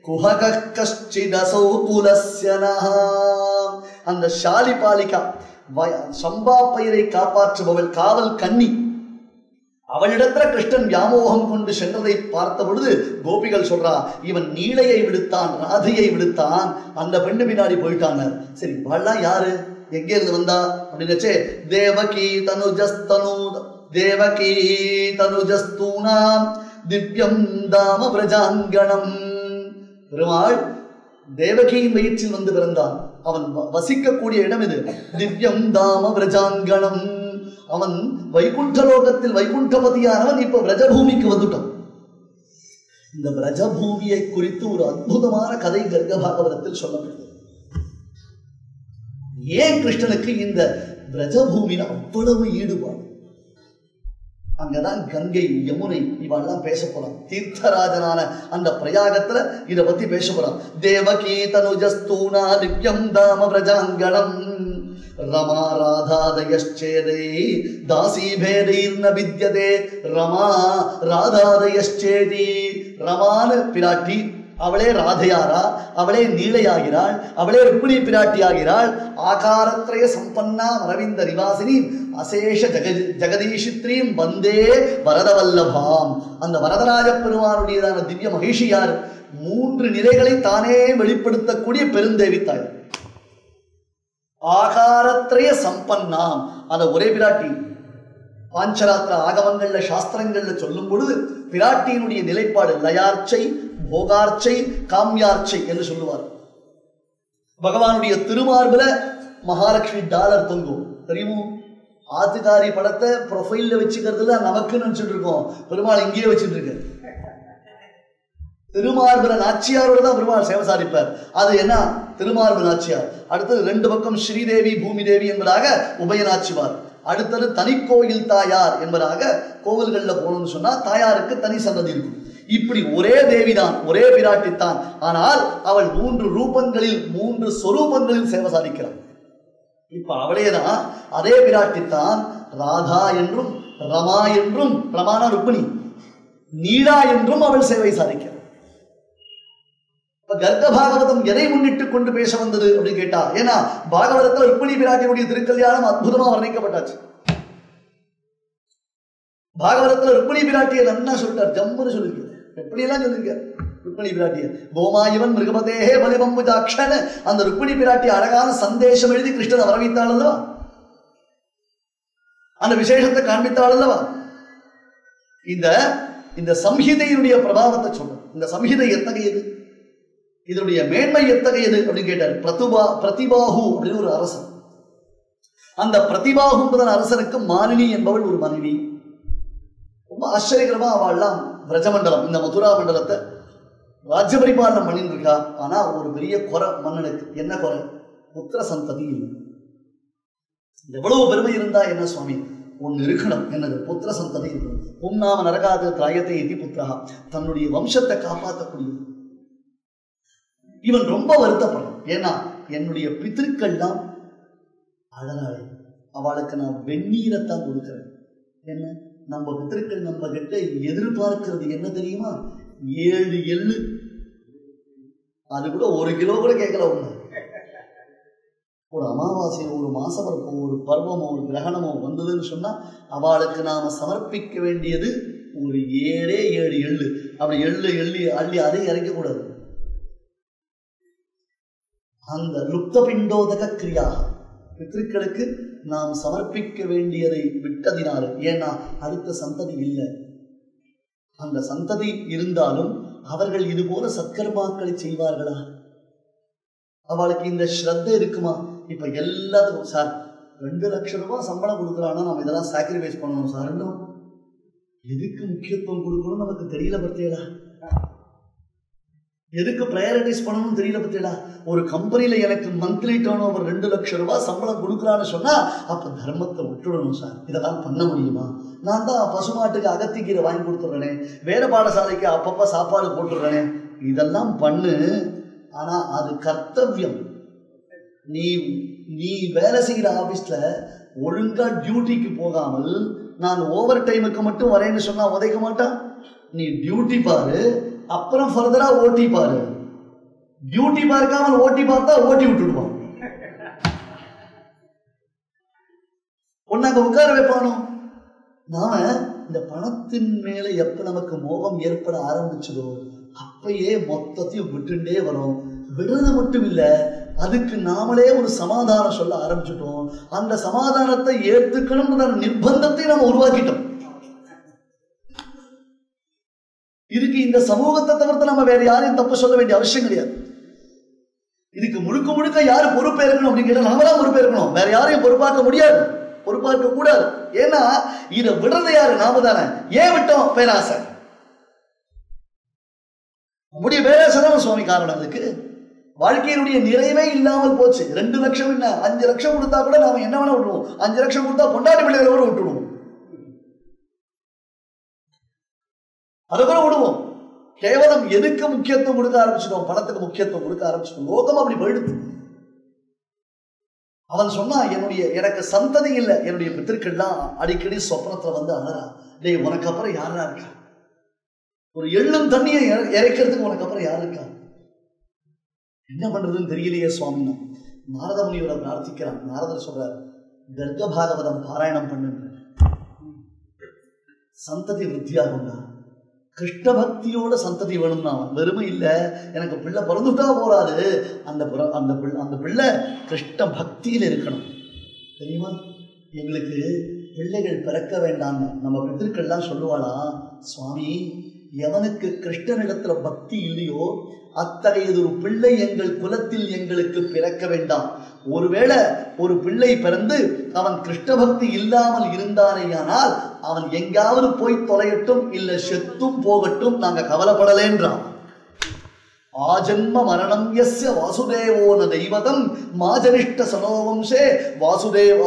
குஹக கஷ்டிதசௌ குலஸ்ய அந்த ஷாலி பாலிகா வய- சம்பா பயிரை காப்பாற்றுபவள் காவல் கன்னி. அவளிடத்துல கிருஷ்ணன் வியாமோகம் கொண்டு சென்றதை பார்த்த பொழுது கோபிகள் சொல்றா இவன் நீளையை விடுத்தான் ராதையை விடுத்தான். அந்த பெண்ணு பின்னாடி போயிட்டாங்க சரி இவள்லாம் யாரு? எங்க இருந்து வந்தா? அப்படின்னு தேவகி தனுஜஸ்தனு தேவகி தனுஜஸ்தூனாம் திவ்யம் தாம பிரஜாங்கணம் பெருமாள் தேவகியின் வயிற்றில் வந்து பிறந்தான். அவன் வ- வசிக்கக்கூடிய இடம் இது. திவ்யம் தாம பிரஜாங்கணம் அவன் வைகுண்ட லோகத்தில் வைகுண்டபதியானவன் இப்ப பிரஜபூமிக்கு வந்துட்டான். இந்த பிரஜபூமியை குறித்து ஒரு அற்புதமான கதை கர்க்க பாகவதத்தில் சொல்லப்படுது ஏன் கிருஷ்ணனுக்கு இந்த பிரஜபூமியில அவ்வளவு ஈடுபாடு? அங்கதான் கங்கை யமுனை இவெல்லாம் பேச போறான் தீர்த்தராஜனான அந்த பிரயாகத்துல இத பத்தி பேச போறான் தேவகி தனுஜஸ்தூனா திவ்யம் தாம பிரஜாங்கணம் ரமா ராதாதயச்சேதை தாசி பேதைர்ன வித்யதே. ரமா ராதாதயச்சேதி ரமான பிராட்டி அவளே ராதையாரா அவளே நீளையாகிறாள் அவளே ருக்மிணி பிராட்டி ஆகிறாள் ஆகாரத்ரய சம்பன்னா அரவிந்த நிவாசினி அசேஷ ஜெக ஜெகதீஷித்ரீம் வந்தே வரதவல்லபாம். அந்த வரதராஜ பெருமானுடையதான திவ்ய மகிஷியார் மூன்று நிலைகளை தானே வெளிப்படுத்தக்கூடிய பெருந்தேவி தாய். ஆகாரத்ரய சம்பன்னாம். அந்த ஒரே பிராட்டி. பாஞ்சராத்திர ஆகமங்கள்ல சாஸ்திரங்கள்ல சொல்லும் பொழுது பிராட்டியினுடைய நிலைப்பாடு லயார்ச்சை போகார்ச்சை காம்யார்ச்சை என்று சொல்லுவார். பகவானுடைய திருமார்புல மகாலட்சுமி டாலர் தொங்கும். தெரியுமோ? ஆத்துக்காரி படத்தை ப்ரொஃபைல்ல வச்சுக்கிறதுல நமக்கு நினைச்சிட்டு இருக்கோம். பெருமாள் இங்கேயே வச்சுட்டு இருக்கு திருமார்புல நாச்சியாரோட தான் பெருமாள் சேவை சாதிப்பார். அது என்ன? திருமார்பு நாச்சியார். அடுத்தது ரெண்டு பக்கம் ஸ்ரீதேவி பூமி தேவி என்பதாக உபய நாச்சிவார் அடுத்தது தனிக்கோயில் தாயார் என்பதாக கோவில்களில் போகணும்னு சொன்னா தாயாருக்கு தனி சந்ததி இருக்கும். இப்படி ஒரே தேவிதான் ஒரே பிராட்டித்தான். ஆனால் அவள் மூன்று ரூபங்களில் மூன்று சொரூபங்களில் சேவை சாதிக்கிறாள். இப்ப அவளேதான் அதே பிராட்டித்தான் ராதா என்றும் ரமா என்றும் ரமானா ருக்மிணி நீலா என்றும் அவள் சேவை சாதிக்கிறாள். இப்ப கர்க்க பாகவதம் எதை முன்னிட்டு கொண்டு பேச வந்தது அப்படின்னு கேட்டா ஏன்னா பாகவதத்தில் ருக்மிணி பிராட்டியுடைய திருக்கல்யாணம் அற்புதமா வர்ணிக்கப்பட்டாச்சு. பாகவதத்துல ருக்மிணி பிராட்டியை நன்னா சொல்லிட்டார் ஜம்முன்னு சொல்லியிருக்காரு எப்படியெல்லாம் சொல்லியிருக்காரு ருக்மிணி பிராட்டிய கோமாயவன் மிருகபதேகே பலிபம்புஜாட்சன் அந்த ருக்மிணி பிராட்டி அழகான சந்தேஷம் எழுதி கிருஷ்ணனை வரவித்தாள் அல்லவா அந்த விசேஷத்தை காண்பித்தாள் அல்லவா இந்த இந்த சம்ஹிதையினுடைய பிரபாவத்தை சொல்ற இந்த சம்ஹிதை எத்தகையது? இதனுடைய மேன்மை எத்தகையது அப்படின்னு கேட்டார். பிரதுபா பிரதிபாகு அப்படின்னு ஒரு அரசன். அந்த பிரதிபாகுங்கிற அரசனுக்கு மாலினி என்பவள் ஒரு மனைவி. ரொம்ப ஆச்சரியகரமா அவள்லாம் பிரஜமண்டலம் இந்த மதுரா மண்டலத்தை ராஜ்ய பரிபாலனம் பண்ணிட்டு இருக்கா ஒரு பெரிய குறை மன்னனுக்கு என்ன குறை? புத்திர சந்ததி இல்லை. எவ்வளவு பெருமை இருந்தா என்ன சுவாமி? ஒன்று இருக்கணும். என்னது? புத்திர சந்ததி இருக்கணும் பும்நாம நரகாது திராயத்தை எதி புத்திரா தன்னுடைய வம்சத்தை காப்பாற்றக்கூடியது இவன் ரொம்ப வருத்தப்படும். ஏன்னா என்னுடைய பித்திருக்கள்லாம் அழகாள் அவளுக்கு நான் வெந்நீரைத்தான் கொடுக்குறேன். என்ன? நம்ம பித்திருக்கள் நம்ம கிட்ட எதிர்பார்க்கிறது என்ன தெரியுமா? ஏழு எள்ளு. அது கூட ஒரு கிலோ கூட கேட்கல ஒண்ணு. ஒரு அமாவாசை ஒரு மாசவரப்போ ஒரு பருவமோ ஒரு கிரகணமோ வந்ததுன்னு சொன்னா அவளுக்கு நாம சமர்ப்பிக்க வேண்டியது ஒரு ஏழே ஏழு எள்ளு. அப்படி எள்ளு எள்ளி அள்ளி அதை இறக்கக்கூடாது அந்த லுப்த பிண்டோதக கிரியாக பித்திருக்களுக்கு நாம் சமர்ப்பிக்க வேண்டியதை விட்டதினாலும் ஏன்னா அடுத்த சந்ததி இல்லை. அந்த சந்ததி இருந்தாலும் அவர்கள் இது போல சத்கர்மாக்களை செய்வார்களா? அவளுக்கு இந்த ஸ்ரத்த இருக்குமா? இப்ப எல்லாத்துக்கும் சார் ரெண்டு லட்சம் ரூபாய் சம்பளம் கொடுக்குறான்னா நம்ம இதெல்லாம் சாக்ரிஃபைஸ் பண்ணணும் சார் இன்னும் எதுக்கு முக்கியத்துவம் கொடுக்கணும்னு நமக்கு தெரியல பத்தியலா எதுக்கு ப்ரையாரிட்டிஸ் பண்ணணும்னு தெரியல பத்தியடா. ஒரு கம்பெனியில் எனக்கு மந்த்லி டேர்ன் ஓவர் ரெண்டு லட்சம் ரூபாய் சம்பளம் கொடுக்குறான்னு சொன்னால் அப்போ தர்மத்தை விட்டுடணும் சார். இதெல்லாம் பண்ண முடியுமா? நான் தான் பசுமாட்டுக்கு அகத்திக்கீரை வாங்கி கொடுத்துட்றேனே. வேறு பாடசாலைக்கு அப்பப்போ சாப்பாடு போட்டுடுறேனே. இதெல்லாம் பண்ணு. ஆனால் அது கர்த்தவியம். நீ நீ வேலை செய்கிற ஆஃபீஸில் ஒழுங்காக டியூட்டிக்கு போகாமல் நான் ஓவர் டைமுக்கு மட்டும் வரேன்னு சொன்னால் உதைக்க மாட்டான்? நீ டியூட்டி பாரு. அப்புறம் ஃபர்தரா ஓட்டி பாரு. டியூட்டி பார்க்காமல் ஓட்டி பார்த்தா ஓட்டி விட்டுடுவான். ஒன்னாங்க உட்கார வைப்பானோ? நாம இந்த பணத்தின் மேல எப்ப நமக்கு மோகம் ஏற்பட ஆரம்பிச்சதோ அப்பயே மொத்தத்தையும் விட்டுண்டே வரும். விடுறது மட்டும் இல்ல அதுக்கு நாமளே ஒரு சமாதானம் சொல்ல ஆரம்பிச்சிட்டோம். அந்த சமாதானத்தை ஏற்றுக்கணும்ன்ற நிர்பந்தத்தை நம்ம உருவாக்கிட்டோம். இதுக்கு இந்த சமூகத்தை தவிர்த்து நம்ம வேற யாரையும் தப்பு சொல்ல வேண்டிய அவசியம் கிடையாது. இதுக்கு முழுக்க முழுக்க யாரு பொறுப்பேற்கணும் அப்படின்னு கேட்டா நாம தான் பொறுப்பேற்கணும். வேற யாரையும் பொறுப்பாக்க முடியாது. பொறுப்பாக்க கூடாது. ஏன்னா இதை விடுறது யாரு? நாம தானே. ஏன் விட்டோம்? பேராசை. நம்முடைய பேராசை தான் சுவாமி காரணம் அதுக்கு. வாழ்க்கையினுடைய நிறைவே இல்லாமல் போச்சு. ரெண்டு லட்சம் என்ன? அஞ்சு லட்சம் கொடுத்தா கூட நாம என்ன வேணா விட்டுருவோம். அஞ்சு லட்சம் கொடுத்தா பொண்டாட்டி பிள்ளைகளை கூட விட்டுருவோம். அதை கூட விடுவோம் கேவலம் எதுக்கு முக்கியத்துவம் கொடுக்க ஆரம்பிச்சிட்டோம்? பணத்துக்கு முக்கியத்துவம் கொடுக்க ஆரம்பிச்சிட்டோம். லோகம் அப்படி போயிடுது அவன் சொன்னா என்னுடைய எனக்கு சந்ததி இல்லை. என்னுடைய பித்திருக்கள்லாம் அடிக்கடி சொப்னத்துல வந்து அழறா. டேய் உனக்கு அப்புறம் யாரா இருக்கா? ஒரு எள்ளும் தண்ணியை இறைக்கிறதுக்கு உனக்கு அப்புறம் யார் இருக்கா? என்ன பண்றதுன்னு தெரியலையே சுவாமினா நாரத முனிவரை பிரார்த்திக்கிறான். நாரதர் சொல்றார் கர்க்க பாகவதம் பாராயணம் பண்ணுங்க. சந்ததி விருத்தியாகும்டா கிருஷ்ண பக்தியோட சந்ததி வேணும்னா வெறுமை இல்லை. எனக்கு பிள்ளை பிறந்துட்டா போறாது. அந்த அந்த பிள்ளை அந்த பிள்ளை கிருஷ்ண பக்தியில் இருக்கணும். தெரியுமா? எங்களுக்கு பிள்ளைகள் பிறக்க வேண்டாம்னு நம்ம பித்திருக்கள்லாம் சொல்லுவாளா சுவாமி எவனுக்கு கிருஷ்ணனிடத்துல பக்தி இல்லையோ அத்தகையது ஒரு பிள்ளை எங்கள் குலத்தில் எங்களுக்கு பிறக்க வேண்டாம். ஒருவேளை ஒரு பிள்ளை பிறந்து அவன் கிருஷ்ண பக்தி இல்லாமல் இருந்தானேயானால் அவன் எங்காவது போய் தொலையட்டும் இல்ல செத்தும் போகட்டும் நாங்க கவலைப்படலேன்றான். ஆஜன்ம மரணம் எஸ்ய வாசுதேவோன தெய்வதம் மாஜனிஷ்ட சனோவம்சே வாசுதேவ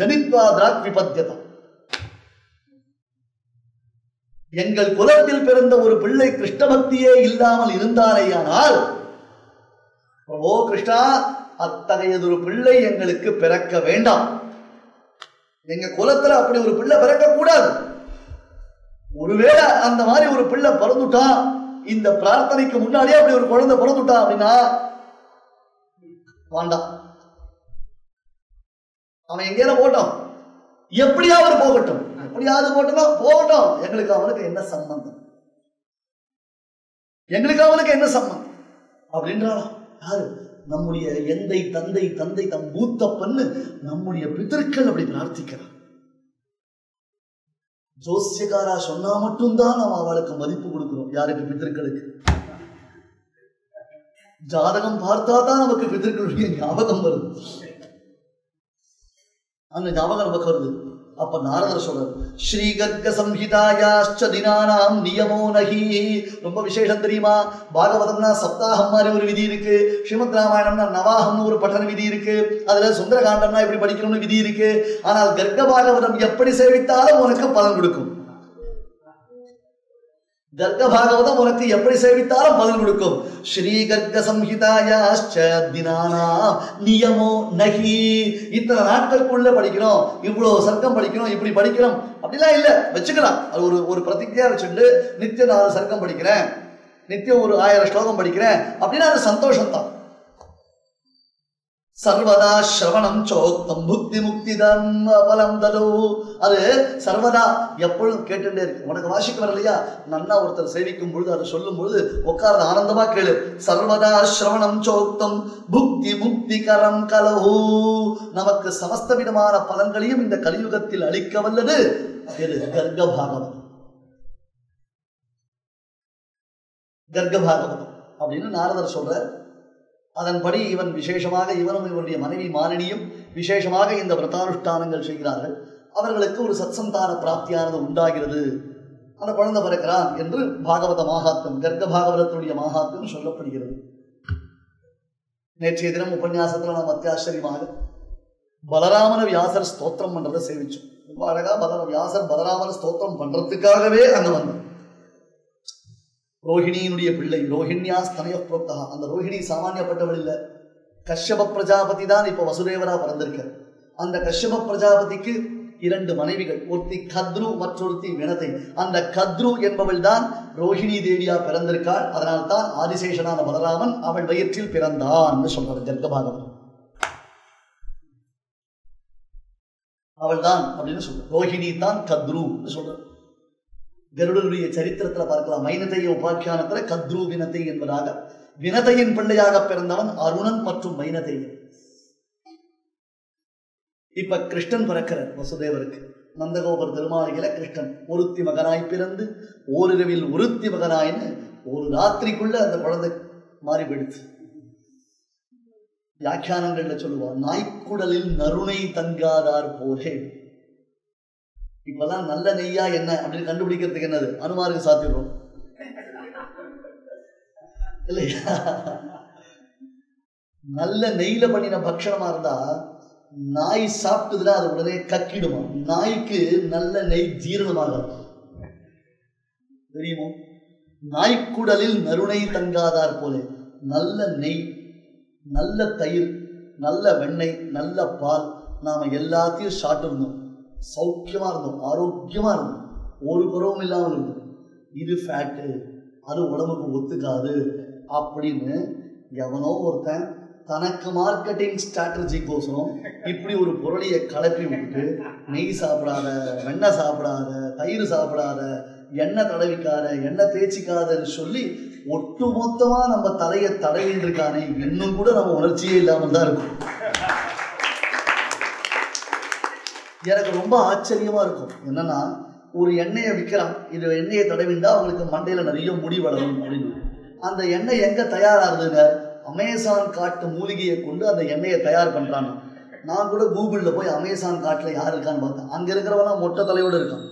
ஜனித்வா திராக் எங்கள் குலத்தில் பிறந்த ஒரு பிள்ளை கிருஷ்ணபக்தியே இல்லாமல் இருந்தாரேயானால் ஓ கிருஷ்ணா அத்தகையதொரு பிள்ளை எங்களுக்கு பிறக்க வேண்டாம். எங்க குலத்துல அப்படி ஒரு பிள்ளை பிறக்க கூடாது ஒருவேளை அந்த மாதிரி ஒரு பிள்ளை பிறந்துட்டான் இந்த பிரார்த்தனைக்கு முன்னாடியே அப்படி ஒரு குழந்தை பிறந்துட்டான் அப்படின்னா வேண்டாம். அவன் எங்கேயாவது போட்டான் எப்படியாவது போகட்டும். எப்படியாவது போட்டோம். போகட்டும் எங்களுக்கு அவனுக்கு என்ன சம்பந்தம்? எங்களுக்கு அவனுக்கு என்ன சம்பந்தம்? அப்படின்றாலும் யாரு? நம்முடைய எந்தை தந்தை தந்தை தம் மூத்த பண்ணு நம்முடைய பிதற்கள் அப்படி பிரார்த்திக்கிறார். ஜோசியக்காரா சொன்னா மட்டும்தான் நம்ம அவளுக்கு மதிப்பு கொடுக்கிறோம். யாருக்கு? பிதற்களுக்கு ஜாதகம் பார்த்தா தான் நமக்கு பிதற்களுடைய ஞாபகம் வருது அந்த ஞாபகம் நமக்கு வருது. அப்ப நாரதர் சொல்றார் ஸ்ரீ கர்க்க சம்ஹிதாயாச்ச தினானாம் நியமோ நகி. ரொம்ப விசேஷம் தெரியுமா? பாகவதம்னா சப்தாகம் மாதிரி ஒரு விதி இருக்கு. ஸ்ரீமத் ராமாயணம்னா நவாகம்னு ஒரு பட்டன விதி இருக்கு. அதுல சுந்தரகாண்டம்னா எப்படி படிக்கணும்னு விதி இருக்கு. ஆனால் கர்க்க பாகவதம் எப்படி சேவித்தாலும் உனக்கு பலன் கொடுக்கும். கர்க்க பாகவதம் உனக்கு எப்படி சேவித்தாலும் பதில் கொடுக்கும். ஸ்ரீ கர்க்க சம்ஹிதாயாச்ச தினானா நியமோ நகி. இத்தனை நாட்களுக்குள்ள படிக்கிறோம். இவ்வளவு சர்க்கம் படிக்கிறோம். இப்படி படிக்கிறோம். அப்படிலாம் இல்ல. வச்சுக்கலாம். அது ஒரு ஒரு பிரதிஜையா வச்சுட்டு நித்தியம் நான் சர்க்கம் படிக்கிறேன். நித்தியம் ஒரு ஆயிரம் ஸ்லோகம் படிக்கிறேன். அப்படின்னா அது சந்தோஷம் தான் சர்வதா சிரவணம் சோக்தம் புக்தி முக்திதம் பலம் தரு அது சர்வதா எப்பொழுதும் கேட்டுட்டே இருக்கு. உனக்கு வாசிக்க வரலையா? நன்னா ஒருத்தர் சேவிக்கும் பொழுது அதை சொல்லும் பொழுது உட்கார்ந்து ஆனந்தமா கேளு. சர்வதா சிரவணம் சோக்தம் புக்தி முக்தி கரம் கலவு நமக்கு சமஸ்த விதமான பலன்களையும் இந்த கலியுகத்தில் அளிக்க வல்லது. எது? கர்க்க பாகவதம் கர்க்க பாகவதம் அப்படின்னு நாரதர் சொல்றார். அதன்படி இவன் விசேஷமாக இவனும் இவனுடைய மனைவி மாலினியும் விசேஷமாக இந்த விரதானுஷ்டானங்கள் செய்கிறார்கள். அவர்களுக்கு ஒரு சத்சந்தான பிராப்தியானது உண்டாகிறது. அந்த குழந்தை பிறக்கிறான் என்று பாகவத மாகாத்யம் கர்க்க பாகவதத்துடைய மாகாத்யம் சொல்லப்படுகிறது. நேற்றைய தினம் உபன்யாசத்தில் நாம் அத்தியாச்சரியமாக பலராமன வியாசர் ஸ்தோத்திரம் பண்றதை சேவிச்சோம். ரொம்ப அழகா பலர வியாசர் பலராமன ஸ்தோத்திரம் பண்றதுக்காகவே அங்க வந்தோம். ரோஹிணியினுடைய பிள்ளை ரோஹிணியா ஸ்தனய அந்த ரோஹிணி சாமானியப்பட்டவள் இல்லை. கஷ்யப பிரஜாபதி தான் இப்ப வசுதேவரா பிறந்திருக்க அந்த கஷ்யப பிரஜாபதிக்கு இரண்டு மனைவிகள் ஒருத்தி கத்ரு மற்றொருத்தி வினதை. அந்த கத்ரு என்பவள் தான் ரோஹிணி தேவியா பிறந்திருக்காள். அதனால் தான் ஆதிசேஷனான பலராமன் அவள் வயிற்றில் பிறந்தான் சொல்றாரு ஜர்க்கபாகவன் அவள் தான் அப்படின்னு சொல்ற ரோஹிணி தான் கத்ரு சொல்றார். கருடனுடைய சரித்திரத்துல பார்க்கலாம். மைனதைய உபாக்கியானத்துல கத்ரு வினத்தை என்பதாக. வினதையின் பிள்ளையாக பிறந்தவன் அருணன் மற்றும் மைனதையன். இப்ப கிருஷ்ணன் பிறக்கிறார் வசுதேவருக்கு. நந்தகோபர் திருமாளிகள கிருஷ்ணன் ஒருத்தி மகனாய் பிறந்து ஓரிரவில் ஒருத்தி மகனாயின்னு ஒரு ராத்திரிக்குள்ள அந்த குழந்தை மாறி போயிடுச்சு. வியாக்கியானங்கள்ல சொல்லுவான் நாய்க்குடலில் நருணை தங்காதார் போலே இப்பெல்லாம் நல்ல நெய்யா என்ன அப்படின்னு கண்டுபிடிக்கிறதுக்கு என்னது? அனுமாருக்கு சாத்திடுறோம் இல்லையா? நல்ல நெய்ல பண்ணின பக்ஷணமா இருந்தா நாய் சாப்பிட்டதுன்னா அது உடனே கக்கிடுமா? நாய்க்கு நல்ல நெய் ஜீரணமாகாது. தெரியுமோ? நாய்க்குடலில் நறுணை தங்காதார் போல. நல்ல நெய் நல்ல தயிர் நல்ல வெண்ணெய் நல்ல பால் நாம எல்லாத்தையும் சாப்பிட்டுருந்தோம் சௌக்கியமாக இருந்தோம் ஆரோக்கியமாக இருந்தோம் ஒரு குறவும் இல்லாமல் இருந்தோம். இது ஃபேட்டு அது உடம்புக்கு ஒத்துக்காது அப்படின்னு எவனோ ஒருத்தன் தனக்கு மார்க்கெட்டிங் ஸ்ட்ராட்டஜிக்கோசரம் இப்படி ஒரு பொருளையை கலப்பி விட்டு நெய் சாப்பிடாத வெண்ணெய் சாப்பிடாத தயிர் சாப்பிடாத எண்ணெய் தடவிக்காத எண்ணெய் தேய்ச்சிக்காதன்னு சொல்லி ஒட்டு மொத்தமாக நம்ம தலையை தடவின்னு இருக்கானே இன்னும் கூட நம்ம உணர்ச்சியே இல்லாமல் தான் இருக்கும். எனக்கு ரொம்ப ஆச்சரியமா இருக்கும். என்னன்னா ஒரு எண்ணெயை விற்கிறான் இது எண்ணெயை தடவிண்டா அவங்களுக்கு மண்டையில நிறைய முடி வளரும் அப்படின்னு. அந்த எண்ணெய் எங்க தயாராகுதுங்க? அமேசான் காட்டு மூலிகையை கொண்டு அந்த எண்ணெயை தயார் பண்றாங்க. நான் கூட கூகுளில் போய் அமேசான் காட்டில் யார் இருக்கான்னு பார்த்தேன். அங்கே இருக்கிறவனா மொட்டை தலையோடு இருக்கான்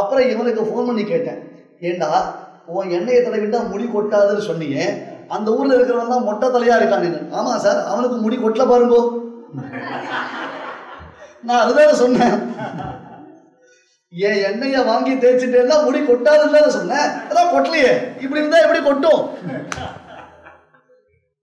அப்புறம் இவனுக்கு ஃபோன் பண்ணி கேட்டேன். ஏண்டா உன் எண்ணெயை தடவிண்டா முடி கொட்டாதுன்னு சொன்னீங்க. அந்த ஊரில் இருக்கிறவன் தான் மொட்டை தலையாக இருக்கான் ஆமாம் சார் அவனுக்கு முடி கொட்டல பாருங்கோ. நான் அதுதான் சொன்னேன். என் எண்ணெயை வாங்கி தேய்ச்சிட்டேன்னா முடி கொட்டாதுன்னு சொன்னேன். அதான் கொட்டலையே. இப்படி இருந்தா எப்படி கொட்டும்?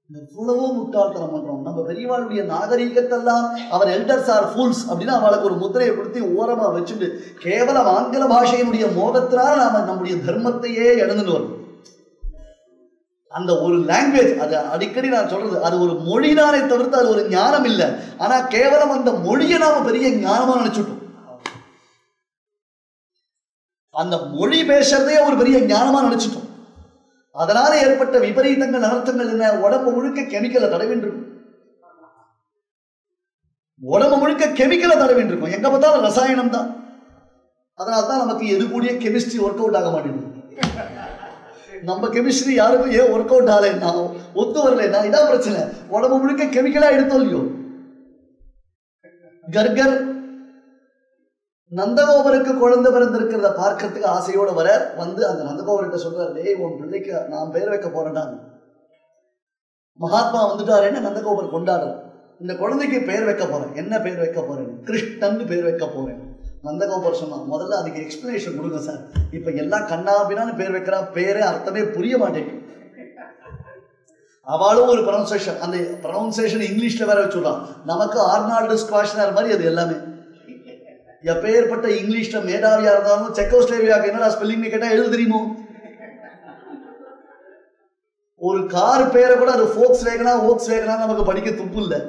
எவ்வளவோ முட்டாள்தனம் பண்றோம். நம்ம பெரியவாளுடைய நாகரீகத்தெல்லாம் அவர் எல்டர்ஸ் ஆர் ஃபூல்ஸ் அப்படின்னு அவளுக்கு ஒரு முத்திரையை கொடுத்து ஓரமா வச்சுட்டு கேவலம் ஆங்கில பாஷையினுடைய மோகத்தினால் நாம நம்முடைய தர்மத்தையே இழந்துட்டு வரணும் அந்த ஒரு லாங்குவேஜ் அது அடிக்கடி நான் சொல்றது அது ஒரு மொழிதானே தவிர்த்து அது ஒரு ஞானம் இல்லை. ஆனா கேவலம் அந்த மொழியை நாம பெரிய ஞானமா நினைச்சுட்டோம். அந்த மொழி பேசுறதே ஒரு பெரிய ஞானமா நினைச்சிட்டோம். அதனால ஏற்பட்ட விபரீதங்கள் அனர்த்தங்கள் என்ன? உடம்பு முழுக்க கெமிக்கலை தடவின்றிருக்கும். உடம்பு முழுக்க கெமிக்கலை தடவின்றிருக்கும். எங்க பார்த்தாலும் ரசாயனம் தான் அதனால தான் நமக்கு எது கூடிய கெமிஸ்ட்ரி ஒர்க் அவுட் ஆக மாட்டேங்குது. நம்ம கெமிஸ்ட்ரி யாருக்கும் ஏன் ஒர்க் அவுட் ஆகலைன்னா ஒத்து வரலைன்னா இதான் பிரச்சனை. உடம்பு முழுக்க கெமிக்கலா எடுத்தோம் இல்லையோ? கர்கர் நந்தகோபருக்கு குழந்தை பிறந்திருக்கிறத பார்க்கறதுக்கு ஆசையோட வர வந்து அந்த நந்தகோபர்கிட்ட சொல்றாரு டேய் உன் பிள்ளைக்கு நான் பேர் வைக்க போறேன்டா. மகாத்மா வந்துட்டாருன்னு நந்தகோபர் கொண்டாடுறேன் இந்த குழந்தைக்கு பெயர் வைக்க போறேன். என்ன பெயர் வைக்க போறேன்? கிருஷ்ணன் பேர் வைக்க போறேன். நந்தகோபர் சொன்னான் முதல்ல அதுக்கு எக்ஸ்பிளனேஷன் கொடுங்க சார் இப்ப எல்லாம் கண்ணாபினான்னு பேர் வைக்கிறா பேரே அர்த்தமே புரிய மாட்டேங்குது. அவளும் ஒரு ப்ரொனன்சேஷன் அந்த ப்ரொனன்சேஷன் இங்கிலீஷ்ல வேற வச்சுடுறான் நமக்கு ஆர்னால்டு ஸ்குவாஷ்னர் மாதிரி அது எல்லாமே. எப்பேற்பட்ட இங்கிலீஷ்ல மேதாவியா இருந்தாலும் செக்கோஸ்லேவியாக்கு என்னடா ஸ்பெல்லிங் கேட்டா எழுத தெரியுமோ? ஒரு கார் பேரை கூட அது ஃபோக்ஸ் வேகனா ஓக்ஸ் வேகனா நமக்கு படிக்க துப்பு இல்லை.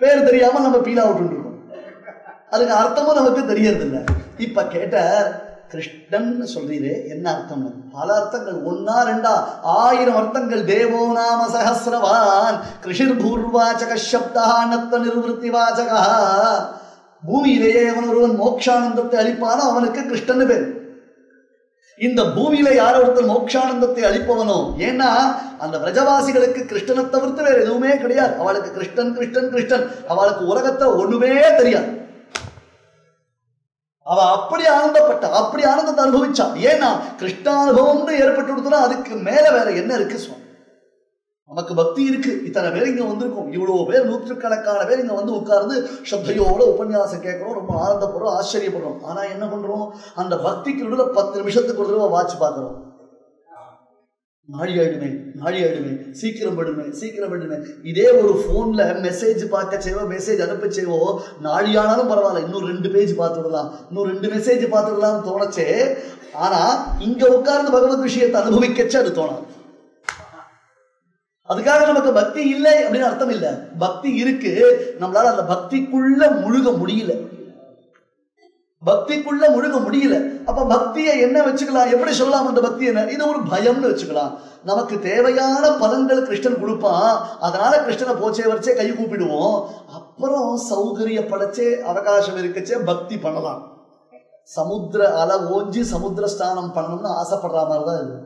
பேர் தெரியாம நம்ம பீலா விட்டுருக்கோம் அதுக்கு அர்த்தமும் நமக்கு தெரியறது இல்லை இப்ப கேட்ட கிருஷ்ணன் சொல்றீரே என்ன அர்த்தம்? பல அர்த்தங்கள். ஒன்னா ரெண்டா? ஆயிரம் அர்த்தங்கள். தேவோ நாம சகசிரவான். கிருஷிர் பூர்வாச்சக சப்தா நத்த நிர்வத்தி வாச்சகா பூமியிலேயே அவன் ஒருவன் மோக்ஷானந்தத்தை அளிப்பானோ? அவனுக்கு கிருஷ்ணன் பேர். இந்த பூமியில யார் ஒருத்தர் மோக்ஷானந்தத்தை அளிப்பவனோ? ஏன்னா அந்த பிரஜவாசிகளுக்கு கிருஷ்ணனை தவிர்த்து வேற எதுவுமே கிடையாது. அவளுக்கு கிருஷ்ணன் கிருஷ்ணன் கிருஷ்ணன். அவளுக்கு உலகத்தை ஒண்ணுமே தெரியாது. அவ அப்படி ஆனந்தப்பட்ட அப்படி ஆனந்தத்தை அனுபவிச்சான் ஏன்னா கிருஷ்ணானுபவம்னு ஏற்பட்டு கொடுத்தா அதுக்கு மேல வேற என்ன இருக்கு சுவாமி? நமக்கு பக்தி இருக்கு. இத்தனை பேர் இங்க வந்திருக்கோம். இவ்வளவு பேர் நூற்றுக்கணக்கான பேர் இங்க வந்து உட்கார்ந்து ஸ்ரத்தையோட உபன்யாசம் கேட்கிறோம். ரொம்ப ஆனந்தப்படுறோம் ஆச்சரியப்படுறோம். ஆனா என்ன பண்றோம்? அந்த பக்திக்கு நடுவில் பத்து நிமிஷத்துக்கு ஒரு தடவை வாட்ச் பார்க்கிறோம். நாழி ஆயிடுமே சீக்கிரம் படுமே சீக்கிரம் படுமே. இதே ஒரு ஃபோனில் மெசேஜ் பார்க்க செய்வோ மெசேஜ் அனுப்ப செய்வோ நாழியானாலும் பரவாயில்ல இன்னும் ரெண்டு பேஜ் பார்த்து விடலாம். இன்னும் ரெண்டு மெசேஜ் பார்த்து விடலாம்னு தோணச்சே ஆனால் இங்கே உட்கார்ந்து பகவத் விஷயத்தை அனுபவிக்கச்சு அது தோணாது. அதுக்காக நமக்கு பக்தி இல்லை அப்படின்னு அர்த்தம் இல்லை. பக்தி இருக்கு நம்மளால அந்த பக்திக்குள்ள முழுக முடியல. பக்திக்குள்ள முழுக முடியல. அப்ப பக்தியை என்ன வச்சுக்கலாம்? எப்படி சொல்லலாம் அந்த பக்தி என்ன இது ஒரு பயம்னு வச்சுக்கலாம். நமக்கு தேவையான பலன்கள் கிருஷ்ணன் கொடுப்பான். அதனால கிருஷ்ணனை போச்சே வச்சே கை கூப்பிடுவோம். அப்புறம் சௌகரியப்படச்சே அவகாசம் இருக்கச்சே பக்தி பண்ணலாம். சமுத்திர அலை ஓஞ்சி சமுத்திர ஸ்நானம் பண்ணணும்னு ஆசைப்படுற மாதிரி தான் இது.